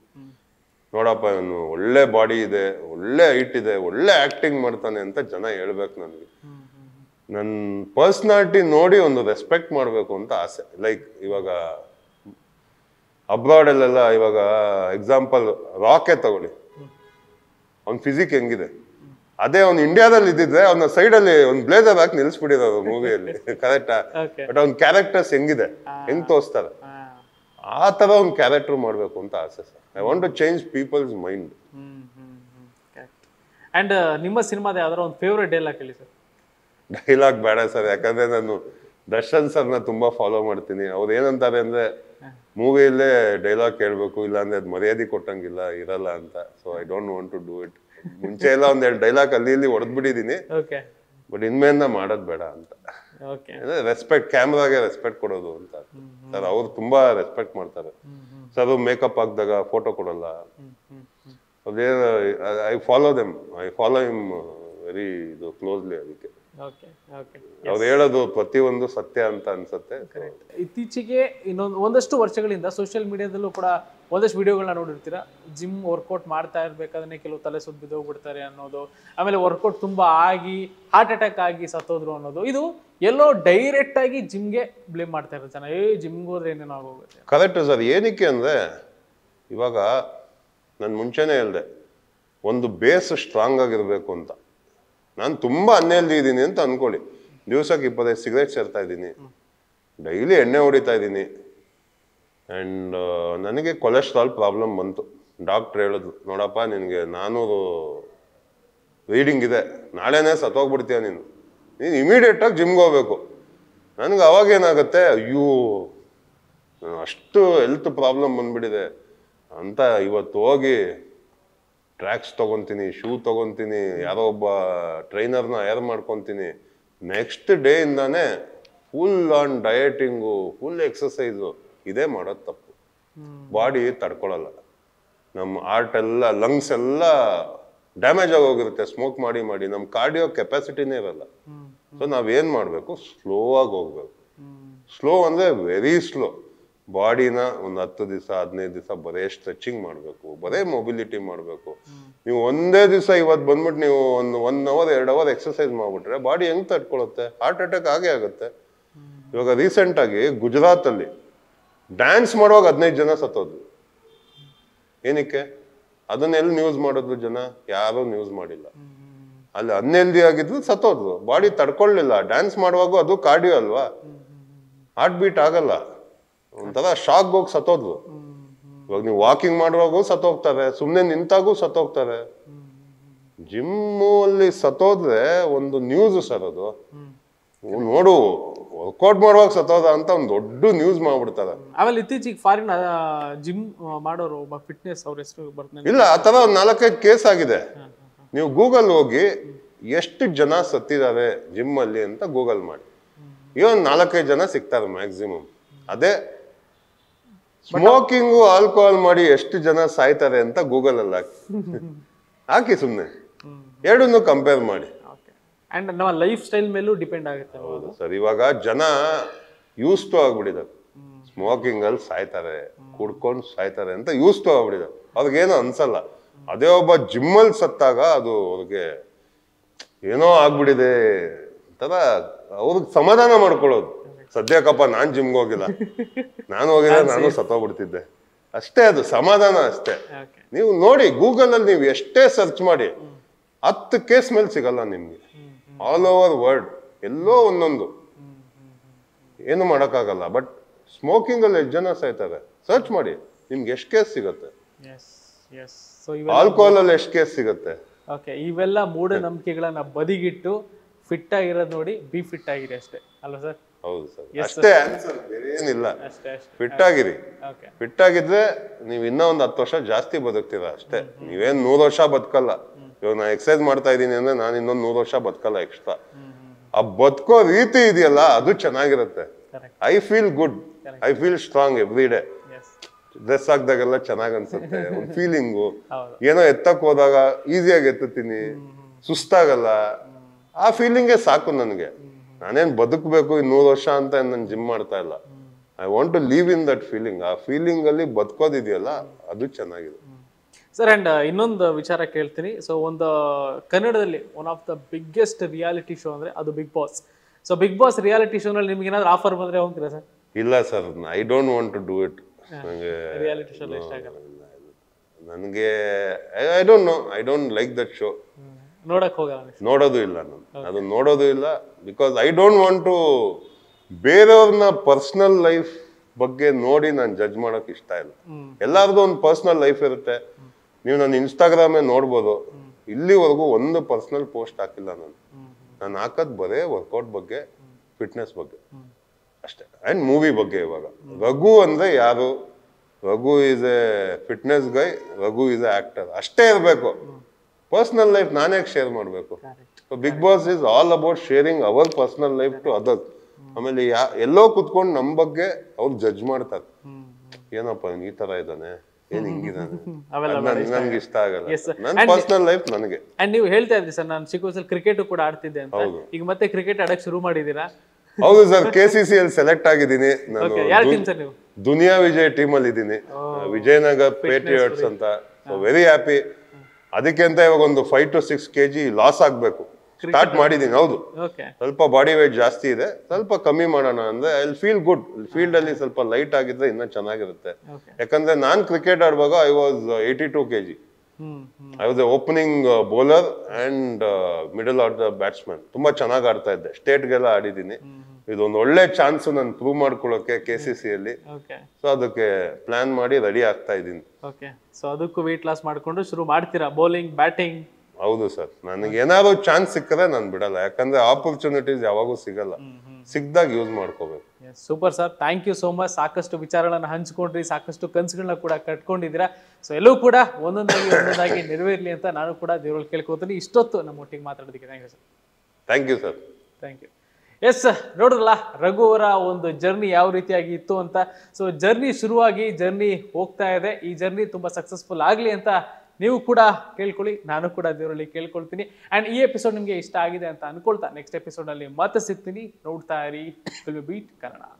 ನೋಡಪ್ಪ ಇವನು ಒಳ್ಳೆ ಬಾಡಿ ಇದೆ ಒಳ್ಳೆ ಹೈಟ್ ಇದೆ ಒಳ್ಳೆ ಆಕ್ಟಿಂಗ್ ಮಾಡ್ತಾನೆ ಅಂತ ಜನ ಹೇಳ್ಬೇಕು ನನಗೆ. ನನ್ನ ಪರ್ಸ್ನಾಲಿಟಿ ನೋಡಿ ಒಂದು ರೆಸ್ಪೆಕ್ಟ್ ಮಾಡಬೇಕು ಅಂತ ಆಸೆ. ಲೈಕ್ ಇವಾಗ ಅಬ್ರಾಡಲ್ಲೆಲ್ಲ ಇವಾಗ ಎಕ್ಸಾಂಪಲ್ ರಾಕೆ ತಗೊಳ್ಳಿ. ಅವ್ನ ಫಿಸಿಕ್ ಹೆಂಗಿದೆ? ಅದೇ ಅವ್ನು ಇಂಡಿಯಾದಲ್ಲಿ ಇದ್ದಿದ್ರೆ ಅವ್ನ ಸೈಡಲ್ಲಿ ಒಂದು ಬ್ಲೇಜರ್ ಹಾಕಿ ನಿಲ್ಸ್ಬಿಟ್ಟಿರೋದು ಮೂವಿಯಲ್ಲಿ ಕರೆಕ್ಟಾ ಬಟ್ ಅವ್ನ ಕ್ಯಾರೆಕ್ಟರ್ಸ್ ಹೆಂಗಿದೆ? ಹೆಂಗ್ ತೋರಿಸ್ತಾರೆ? ಆ ಥರ ಒಂದು ಕ್ಯಾರೆಕ್ಟರ್ ಮಾಡಬೇಕು ಅಂತ ಆಸೆ sir. I want to change people's mind and ನಿಮ್ಮ ಸಿನಿಮಾದ ಯಾವ್ದಾರ ಒಂದು ಫೇವ್ರೆಟ್ ಡೈಲಾಗ್ ಹೇಳಿ ಸರ್? ಡೈಲಾಗ್ ಬೇಡ ಸರ್. ಯಾಕಂದ್ರೆ ನಾನು ದರ್ಶನ್ ಸರ್ನ ತುಂಬಾ ಫಾಲೋ ಮಾಡ್ತೀನಿ. ಅವ್ರು ಏನಂತಾರೆ ಅಂದ್ರೆ ಮೂವಿಯಲ್ಲೇ ಡೈಲಾಗ್ ಕೇಳಬೇಕು ಇಲ್ಲ ಅಂದ್ರೆ ಅದು ಮರ್ಯಾದೆ ಕೊಟ್ಟಂಗಿಲ್ಲ ಇರಲ್ಲ ಅಂತ. So I don't want to do it ಮುಂಚೆ ಎಲ್ಲ ಒಂದೆರಡು ಡೈಲಾಗ್ ಅಲ್ಲಿ ಇಲ್ಲಿ ಹೊಡೆದ್ಬಿಟ್ಟಿದೀನಿ ಓಕೆ ಬಟ್ ಇನ್ಮೇಲಿಂದ ಮಾಡೋದು ಬೇಡ ಅಂತ. ರೆಸ್ಪೆಕ್ಟ್ ಕ್ಯಾಮ್ರಾಗೆ ರೆಸ್ಪೆಕ್ಟ್ ಕೊಡೋದು ಅಂತ ಸರ್ ಅವ್ರು ತುಂಬಾ ರೆಸ್ಪೆಕ್ಟ್ ಮಾಡ್ತಾರೆ. ಸರ್ ಮೇಕಪ್ ಹಾಕಿದಾಗ ಫೋಟೋ ಕೊಡಲ್ಲ. ಅದೇನು I follow them I follow him very ಇದು ಕ್ಲೋಸ್ಲಿ ಅದಕ್ಕೆ. ಅವ್ರು ಹೇಳೋದು ಪ್ರತಿಯೊಂದು ಸತ್ಯ ಅಂತ ಅನ್ಸುತ್ತೆ ಇತ್ತೀಚೆಗೆ ಇನ್ನೊಂದು ಒಂದಷ್ಟು ವರ್ಷಗಳಿಂದ ಸೋಷಿಯಲ್ ಮೀಡಿಯಾದಲ್ಲೂ ಕೂಡ ಒಂದಷ್ಟು ವಿಡಿಯೋಗಳನ್ನ ನೋಡಿರ್ತೀರಾ? ಜಿಮ್ ವರ್ಕೌಟ್ ಮಾಡ್ತಾ ಇರ್ಬೇಕಾದ್ರೆ ಕೆಲವು ತಲೆ ಸುದ್ದು ಬಿದ್ದೋಗ್ಬಿಡ್ತಾರೆ ಅನ್ನೋದು. ಆಮೇಲೆ ವರ್ಕೌಟ್ ತುಂಬಾ ಆಗಿ ಹಾರ್ಟ್ ಅಟ್ಯಾಕ್ ಆಗಿ ಸತ್ತೋದ್ರು ಅನ್ನೋದು. ಇದು ಎಲ್ಲೋ ಡೈರೆಕ್ಟ್ ಆಗಿ ಜಿಮ್ಗೆ ಬ್ಲೇಮ್ ಮಾಡ್ತಾ ಇರೋ ಜನ. ಏ ಜಿಮ್ಗೆ ಹೋದ್ರೆ ಏನೇನೋ ಆಗೋಗುತ್ತೆ ಕರೆಕ್ಟ್ ಸರ್ ಏನಕ್ಕೆ ಅಂದ್ರೆ ಇವಾಗ ನಾನು ಮುಂಚೆನೇ ಹೇಳ್ದೆ ಒಂದು ಬೇಸ್ ಸ್ಟ್ರಾಂಗ್ ಆಗಿರ್ಬೇಕು ಅಂತ. ನಾನು ತುಂಬ ಅನ್ಹೆಲ್ದಿ ಇದ್ದೀನಿ ಅಂತ ಅನ್ಕೊಳ್ಳಿ. ದಿವಸಕ್ಕೆ ಇಪ್ಪತ್ತೈದು ಸಿಗರೇಟ್ ಸೇರ್ತಾ ಇದ್ದೀನಿ. ಡೈಲಿ ಎಣ್ಣೆ ಹೊಡಿತಾ ಇದ್ದೀನಿ. ಆ್ಯಂಡ್ ನನಗೆ ಕೊಲೆಸ್ಟ್ರಾಲ್ ಪ್ರಾಬ್ಲಮ್ ಬಂತು. ಡಾಕ್ಟ್ರ್ ಹೇಳಿದ್ರು, ನೋಡಪ್ಪ ನಿನಗೆ ನಾನೂರು ರೀಡಿಂಗ್ ಇದೆ. ನಾಳೆನೇ ಸತ್ತೋಗ್ಬಿಡ್ತೀಯ ನೀನು. ನೀನು ಇಮಿಡಿಯೇಟಾಗಿ ಜಿಮ್ಗೆ ಹೋಗ್ಬೇಕು. ನನಗೆ ಅವಾಗೇನಾಗುತ್ತೆ ಅಯ್ಯೋ, ಅಷ್ಟು ಹೆಲ್ತ್ ಪ್ರಾಬ್ಲಮ್ ಬಂದ್ಬಿಟ್ಟಿದೆ. ಅಂತ ಇವತ್ತು ಹೋಗಿ ಟ್ರ್ಯಾಕ್ಸ್ ತೊಗೊತೀನಿ ಶೂ ತೊಗೊತೀನಿ ಯಾರೋ ಒಬ್ಬ ಟ್ರೈನರ್ನ ಏರ್ ಮಾಡ್ಕೊತೀನಿ. ನೆಕ್ಸ್ಟ್ ಡೇ ಇಂದಾನೆ full on dieting full exercise ಇದೇ ಮಾಡೋದು ತಪ್ಪು. ಬಾಡಿ ತಡ್ಕೊಳಲ್ಲ. ನಮ್ಮ ಆರ್ಟ್ ಎಲ್ಲ ಲಂಗ್ಸ್ ಎಲ್ಲ ಡ್ಯಾಮೇಜ್ ಆಗೋಗಿರುತ್ತೆ. ಸ್ಮೋಕ್ ಮಾಡಿ ಮಾಡಿ. ನಮ್ಮ ಕಾರ್ಡಿಯೋ ಕೆಪಾಸಿಟಿನೇ ಇರಲ್ಲ. ಸೊ ನಾವೇನು ಮಾಡಬೇಕು? ಸ್ಲೋ ಆಗಿ ಹೋಗ್ಬೇಕು. ಸ್ಲೋ ಅಂದರೆ ವೆರಿ ಸ್ಲೋ ಬಾಡಿನ ಒಂದು ಹತ್ತು ದಿವಸ, ಹದಿನೈದು ದಿವಸ ಬರೇ ಸ್ಟ್ರೆಚಿಂಗ್ ಮಾಡಬೇಕು, ಬರೇ ಮೊಬಿಲಿಟಿ ಮಾಡಬೇಕು. ನೀವು ಒಂದೇ ದಿವಸ ಇವತ್ತು ಬಂದ್ಬಿಟ್ಟು ನೀವು ಒಂದು ಒನ್ ಅವರ್ ಎರಡು ಅವರ್ ಎಕ್ಸಸೈಸ್ ಮಾಡಿಬಿಟ್ರೆ ಬಾಡಿ ಹೆಂಗ್ ತಡ್ಕೊಳ್ಳುತ್ತೆ ಹಾರ್ಟ್ ಅಟ್ಯಾಕ್ ಆಗೇ ಆಗುತ್ತೆ. ಇವಾಗ ರೀಸೆಂಟ್ ಆಗಿ ಗುಜರಾತ್ ಅಲ್ಲಿ ಡ್ಯಾನ್ಸ್ ಮಾಡುವಾಗ ಹದಿನೈದು ಜನ ಸತ್ತೋದ್ರು. ಏನಕ್ಕೆ? ಅದನ್ನೆಲ್ಲ ನ್ಯೂಸ್ ಮಾಡಿದ್ರು ಜನ? ಯಾರೂ ನ್ಯೂಸ್ ಮಾಡಿಲ್ಲ. ಅಲ್ಲಿ ಅನ್ಹೆಲ್ದಿ ಆಗಿದ್ರು ಸತ್ತೋದ್ರು. ಬಾಡಿ ತಡ್ಕೊಳ್ಳಿಲ್ಲ ಡ್ಯಾನ್ಸ್ ಮಾಡುವಾಗ ಅದು ಕಾರ್ಡಿಯೋ ಅಲ್ವಾ? ಹಾರ್ಟ್ ಬೀಟ್ ಆಗಲ್ಲ. ಒಂಥರ ಶಾಕ್ ಹೋಗಿ ಸತ್ತೋದ್ವು. ಇವಾಗ ನೀವು ವಾಕಿಂಗ್ ಮಾಡುವಾಗೂ ಸತ್ತೋಗ್ತಾರೆ ಸುಮ್ಮನೆ ನಿಂತಾಗೂ ಸತ್ತೋಗ್ತಾರೆ. ಜಿಮ್ಮು ಅಲ್ಲಿ ಸತ್ತೋದ್ರೆ ಒಂದು ನ್ಯೂಸ್ ಸರ್ ಅದು. ನೋಡು ವರ್ಕೌಟ್ ಮಾಡುವಾಗ ಸತ್ತೋದ ಅಂತ ಒಂದು ದೊಡ್ಡ ನ್ಯೂಸ್ ಮಾಡ್ಬಿಡ್ತಾರೆ. ಆಮೇಲೆ ಇತ್ತೀಚೆಗೆ ಫಾರಿನ್ ಜಿಮ್ ಮಾಡೋರು ಒಬ್ಬ ಫಿಟ್ನೆಸ್ ಅವ್ರ ಹೆಸರು ಬರ್ತಾರೆ ಇಲ್ಲ ಆ ಥರ ಒಂದು ನಾಲ್ಕೈದು ಕೇಸ್ ಆಗಿದೆ. ನೀವು ಗೂಗಲ್ ಹೋಗಿ ಎಷ್ಟು ಜನ ಸತ್ತಿದ್ದಾರೆ ಜಿಮ್ ಅಲ್ಲಿ ಅಂತ ಗೂಗಲ್ ಮಾಡಿ. ಇವನ್ ನಾಲ್ಕೈದು ಜನ ಸಿಗ್ತಾರೆ ಮ್ಯಾಕ್ಸಿಮಮ್ ಅದೇ ಸ್ಮೋಕಿಂಗು ಆಲ್ಕೋಹಾಲ್ ಮಾಡಿ ಎಷ್ಟು ಜನ ಸಾಯ್ತಾರೆ ಅಂತ ಗೂಗಲ್ ಅಲ್ಲಿ ಹಾಕಿ. ಹಾಕಿ ಸುಮ್ಮನೆ ಎರಡನ್ನು ಕಂಪೇರ್ ಮಾಡಿ. ಅಂಡ್ ನಮ್ಮ ಲೈಫ್ ಸ್ಟೈಲ್ ಮೇಲೂ ಡಿಪೆಂಡ್ ಆಗುತ್ತೆ ಹೌದು ಸರ್ ಇವಾಗ ಜನ ಯೂಸ್ ಟು ಆಗ್ಬಿಟ್ಟಿದ್ದಾರೆ. ಸ್ಮೋಕಿಂಗ್ ಅಲ್ಲಿ ಸಾಯ್ತಾರೆ ಕುಡ್ಕೊಂಡು ಸಾಯ್ತಾರೆ ಅಂತ ಯೂಸ್ ಟು ಆಗ್ಬಿಟ್ಟಿದ್ದಾರೆ. ಅವ್ರಿಗೇನು ಅನ್ಸಲ್ಲ. ಅದೇ ಒಬ್ಬ ಜಿಮ್ಮಲ್ಲಿ ಸತ್ತಾಗ ಅದು ಅವ್ರಿಗೆ ಏನೋ ಆಗ್ಬಿಟ್ಟಿದೆ ಒಂಥರ ಅವ್ರಿಗೆ ಸಮಾಧಾನ ಮಾಡ್ಕೊಳ್ಳೋದು. ಸದ್ಯಕ್ಕಪ್ಪ ನಾನ್ ಜಿಮ್ಗೆ ಹೋಗಿಲ್ಲ. ನಾನು ಹೋಗಿಲ್ಲ ನಾನು ಸತ್ತೋಗ್ಬಿಡ್ತಿದ್ದೆ. ಅಷ್ಟೇ ಅದು ಸಮಾಧಾನ ಅಷ್ಟೇ. ನೀವು ನೋಡಿ ಗೂಗಲ್ ಅಲ್ಲಿ ನೀವು ಎಷ್ಟೇ ಸರ್ಚ್ ಮಾಡಿ ಹತ್ತು ಕೇಸ್ ಮೇಲೆ ಸಿಗಲ್ಲ ನಿಮ್ಗೆ. ಆಲ್ ಓವರ್ ವರ್ಲ್ಡ್ ಎಲ್ಲೋ ಒಂದೊಂದು. ಏನು ಮಾಡೋಕ್ಕಾಗಲ್ಲ ಬಟ್ ಸ್ಮೋಕಿಂಗ್ ಅಲ್ಲಿ ಎಷ್ಟು ಜನ ಸಾಯ್ತಾರೆ? ಸರ್ಚ್ ಮಾಡಿ ನಿಮ್ಗೆ ಎಷ್ಟು ಕೇಸ್ ಸಿಗುತ್ತೆ? ಆಲ್ಕೋಹಾಲ್ ಅಲ್ಲಿ ಎಷ್ಟು ಕೇಸ್ ಸಿಗುತ್ತೆ? ಓಕೆ ಇವೆಲ್ಲ ಮೂಢನಂಬಿಕೆಗಳನ್ನ ಬದಿಗಿಟ್ಟು ಫಿಟ್ ಆಗಿರೋದು ನೋಡಿ ಬಿ ಫಿಟ್ ಆಗಿದೆ ಅಷ್ಟೇ. ಅಲ್ವಾ ಸರ್ ಹೌದು ಸರ್. ಅಷ್ಟೇ ಆನ್ಸರ್ ಬೇರೆ ಏನಿಲ್ಲ ಫಿಟ್ ಆಗಿರಿ ಓಕೆ ಫಿಟ್ ಆಗಿದ್ರೆ ನೀವು ಇನ್ನೂ ಒಂದು ಹತ್ತು ವರ್ಷ ಜಾಸ್ತಿ ಬದುಕ್ತೀರ ಅಷ್ಟೇ. ನೀವೇನ್ ನೂರು ವರ್ಷ ಬದುಕಲ್ಲ. ಇವಾಗ ನಾನು ಎಕ್ಸರ್ಸೈಸ್ ಮಾಡ್ತಾ ಇದ್ದೀನಿ ಅಂದ್ರೆ ನಾನು ಇನ್ನೊಂದು ನೂರು ವರ್ಷ ಬದುಕಲ್ಲ ಎಕ್ಸ್ಟ್ರಾ ಆ ಬದುಕೋ ರೀತಿ ಇದೆಯಲ್ಲ ಅದು ಚೆನ್ನಾಗಿರುತ್ತೆ. Correct I feel good I feel strong every day dress ಹಾಕ್ದಾಗೆಲ್ಲ ಚೆನ್ನಾಗ್ ಅನ್ಸುತ್ತೆ. ಒಂದು ಫೀಲಿಂಗು ಏನೋ ಎತ್ತಕ್ ಹೋದಾಗ ಈಸಿಯಾಗಿ ಎತ್ತುತ್ತೀನಿ. ಸುಸ್ತಾಗಲ್ಲ. ಆ ಫೀಲಿಂಗೇ ಸಾಕು ನನಗೆ. ನಾನೇನ್ ಬದುಕಬೇಕು ಈ ನೂರು ವರ್ಷ ಅಂತ ನಾನು ಜಿಮ್ ಮಾಡ್ತಾ ಇಲ್ಲ. I want to live in that feeling ಆ ಫೀಲಿಂಗ್ ಅಲ್ಲಿ ಬದುಕೋದಿದೆಯಲ್ಲ ಅದು ಚೆನ್ನಾಗಿದೆ. ಸರ್ ಅಂಡ್ ಇನ್ನೊಂದು ವಿಚಾರ ಕೇಳ್ತೀನಿ. ಸೊ ಒಂದು ಕನ್ನಡದಲ್ಲಿ one of the biggest reality show ಅಂದ್ರೆ ಅದು Bigg Boss so Bigg Boss reality ಶೋನಲ್ಲಿ ನಿಮ್ಗೆ ಏನಾದ್ರು ಆಫರ್ ಬಂದ್ರೆ ಹೋಗ್ತೀರಾ ಸರ್ ಇಲ್ಲ sir I don't want to do it ನನಗೆ ರಿಯಾಲಿಟಿ ಶೋ ನನಗೆ I don't know I don't like that show ನೋಡಕ್ ಹೋಗಲ್ಲ ನೀವು. ನೋಡೋದು ಇಲ್ಲ ನಾನು. ಅದನ್ನ ನೋಡೋದು ಇಲ್ಲ because I don't want to ಬೇರೆಯವ್ರನ್ನ ಪರ್ಸನಲ್ ಲೈಫ್ ಬಗ್ಗೆ ನೋಡಿ ನಾನು ಜಡ್ಜ್ ಮಾಡಕ್ ಇಷ್ಟ ಇಲ್ಲ. ಎಲ್ಲಾರ್ದು ಒಂದು ಪರ್ಸನಲ್ ಲೈಫ್ ಇರುತ್ತೆ. ನೀವು ನನ್ನ ಇನ್ಸ್ಟಾಗ್ರಾಮೇ ನೋಡ್ಬೋದು. ಇಲ್ಲಿವರೆಗೂ ಒಂದು ಪರ್ಸನಲ್ ಪೋಸ್ಟ್ ಹಾಕಿಲ್ಲ ನಾನು. ನಾನು ಹಾಕೋದು ಬರೇ ವರ್ಕೌಟ್ ಬಗ್ಗೆ ಫಿಟ್ನೆಸ್ ಬಗ್ಗೆ. ಅಷ್ಟೇ. ಆ್ಯಂಡ್ ಮೂವಿ ಬಗ್ಗೆ ಇವಾಗ. ರಘು ಅಂದರೆ ಯಾರು? Raghu is a fitness guy Raghu is a actor ಅಷ್ಟೇ ಇರಬೇಕು. ಪರ್ಸನಲ್ ಲೈಫ್ ನಾನೇ ಶೇರ್ ಮಾಡಬೇಕು? So Bigg Boss is all about sharing our personal life to other ಆಮೇಲೆ ಯಾ ಎಲ್ಲೋ ಕುತ್ಕೊಂಡು ನಮ್ಮ ಬಗ್ಗೆ ಅವ್ರು ಜಡ್ಜ್ ಮಾಡ್ತಾರೆ. ಏನಪ್ಪ ಈ ತರ ಇದ್ದಾನೆ? ನನ್ಗೆ ಇಷ್ಟ ಆಗಲ್ಲ. ನನ್ನ ಪರ್ಸನಲ್ ಲೈಫ್ ನನಗೆ. ಅಂಡ್ ನೀವು ಹೇಳ್ತಾ ಇದ್ರಿ ಸರ್ ನಾನು ಚಿಕ್ಕ ವಯಸ್ಸಲ್ಲಿ ಕ್ರಿಕೆಟ್ ಕೂಡ ಆಡ್ತಿದ್ದೆ ಅಂತ. ಈಗ ಮತ್ತೆ ಕ್ರಿಕೆಟ್ ಆಡಕ್ ಶುರು ಮಾಡಿದೀರಾ ಹೌದು ಸರ್ ಕೆ ಸಿ ಸಿ ಅಲ್ಲಿ ಸೆಲೆಕ್ಟ್ ಆಗಿದ್ದೀನಿ. ನಾನು ದುನಿಯಾ ವಿಜಯ್ ಟೀಮ್ ಅಲ್ಲಿ ಇದ್ದೀನಿ ವಿಜಯನಗರ್ ಪೇಟ್ರಿಯಟ್ಸ್ ಅಂತ. ವೆರಿ ಹ್ಯಾಪಿ ಅದಕ್ಕೆ ಅಂತ ಇವಾಗ ಒಂದು five to six K G loss ಆಗ್ಬೇಕು. ಸ್ಟಾರ್ಟ್ ಮಾಡಿದ್ದೀನಿ ಹೌದು. ಸ್ವಲ್ಪ ಬಾಡಿ ವೇಟ್ ಜಾಸ್ತಿ ಇದೆ. ಸ್ವಲ್ಪ ಕಮ್ಮಿ ಮಾಡೋಣ ಅಂದ್ರೆ ಐ ಫೀಲ್ ಗುಡ್ ಫೀಲ್ಡ್ ಅಲ್ಲಿ ಸ್ವಲ್ಪ ಲೈಟ್ ಆಗಿದ್ರೆ ಇನ್ನೂ ಚೆನ್ನಾಗಿರುತ್ತೆ. ಯಾಕಂದ್ರೆ ನಾನ್ ಕ್ರಿಕೆಟ್ ಆಡುವಾಗ I was eighty two K G I was opening bowler and middle order batsman ತುಂಬಾ ಚೆನ್ನಾಗಿ ಆಡ್ತಾ ಇದ್ದೆ. ಸ್ಟೇಟ್ಗೆಲ್ಲ ಆಡಿದ್ದೀನಿ. ಇದೊಂದು ಒಳ್ಳೆ ಚಾನ್ಸ್ ನಾನು ಪ್ರೂವ್ ಮಾಡ್ಕೊಳ್ಳೋಕೆ ಕೆ ಸಿ ಸಿ ಅಲ್ಲಿ. ಸೊ ಅದಕ್ಕೆ ಪ್ಲಾನ್ ಮಾಡಿ ರೆಡಿ ಆಗ್ತಾ ಇದ್ದೀನಿ. ಓಕೆ ಸೊ ಅದಕ್ಕೂ ವೆಯ್ಟ್ ಲಾಸ್ ಮಾಡಿಕೊಂಡು ಶುರು ಮಾಡ್ತೀರಾ? ಬೌಲಿಂಗ್ ಬ್ಯಾಟಿಂಗ್ ಹೌದು ಸರ್ ನನಗೆ ಏನಾದ್ರು ಚಾನ್ಸ್ ಸಿಕ್ಕರೆ ನಾನು ಬಿಡಲ್ಲ. ಯಾಕಂದ್ರೆ ಆಪರ್ಚುನಿಟೀಸ್ ಯಾವಾಗೂ ಸಿಗಲ್ಲ. ಸಿಕ್ದಾಗ ಯೂಸ್ ಮಾಡ್ಕೋಬೇಕು. Super sir thank you so much ಸಾಕಷ್ಟು ವಿಚಾರಗಳನ್ನ ಹಂಚ್ಕೊಂಡ್ರಿ ಸಾಕಷ್ಟು ಕನಸುಗಳನ್ನ ಕೂಡ ಕಟ್ಕೊಂಡಿದ್ದೀರಾ. ಸೊ ಎಲ್ಲೂ ಕೂಡ ಒಂದೊಂದಾಗಿ ಒಂದೊಂದಾಗಿ ನೆರವೇರಲಿ ಅಂತ ನಾನು ಕೂಡ ದೇವರಲ್ಲಿ ಕೇಳ್ಕೊತೀನಿ. ಇಷ್ಟೊತ್ತು ನಮ್ಮ ಒಟ್ಟಿಗೆ ಮಾತಾಡೋದಕ್ಕೆ thank you sir thank you sir thank U S ನೋಡಿದ್ರಲ್ಲ ರಘು ಅವರ ಒಂದು ಜರ್ನಿ ಯಾವ ರೀತಿಯಾಗಿ ಇತ್ತು ಅಂತ. ಸೊ ಜರ್ನಿ ಶುರುವಾಗಿ ಜರ್ನಿ ಹೋಗ್ತಾ ಇದೆ. ಈ ಜರ್ನಿ ತುಂಬಾ ಸಕ್ಸಸ್ಫುಲ್ ಆಗಲಿ ಅಂತ ನೀವು ಕೂಡ ಕೇಳ್ಕೊಳ್ಳಿ, ನಾನು ಕೂಡ ದೇವರಲ್ಲಿ ಕೇಳ್ಕೊಳ್ತೀನಿ. ಆ್ಯಂಡ್ ಈ ಎಪಿಸೋಡ್ ನಿಮಗೆ ಇಷ್ಟ ಆಗಿದೆ ಅಂತ ಅನ್ಕೊಳ್ತಾ ನೆಕ್ಸ್ಟ್ ಎಪಿಸೋಡಲ್ಲಿ ಮತ್ತೆ ಸಿಗ್ತೀನಿ. ನೋಡ್ತಾ ಇರಿ ಬೀಟ್ ಕನ್ನಡ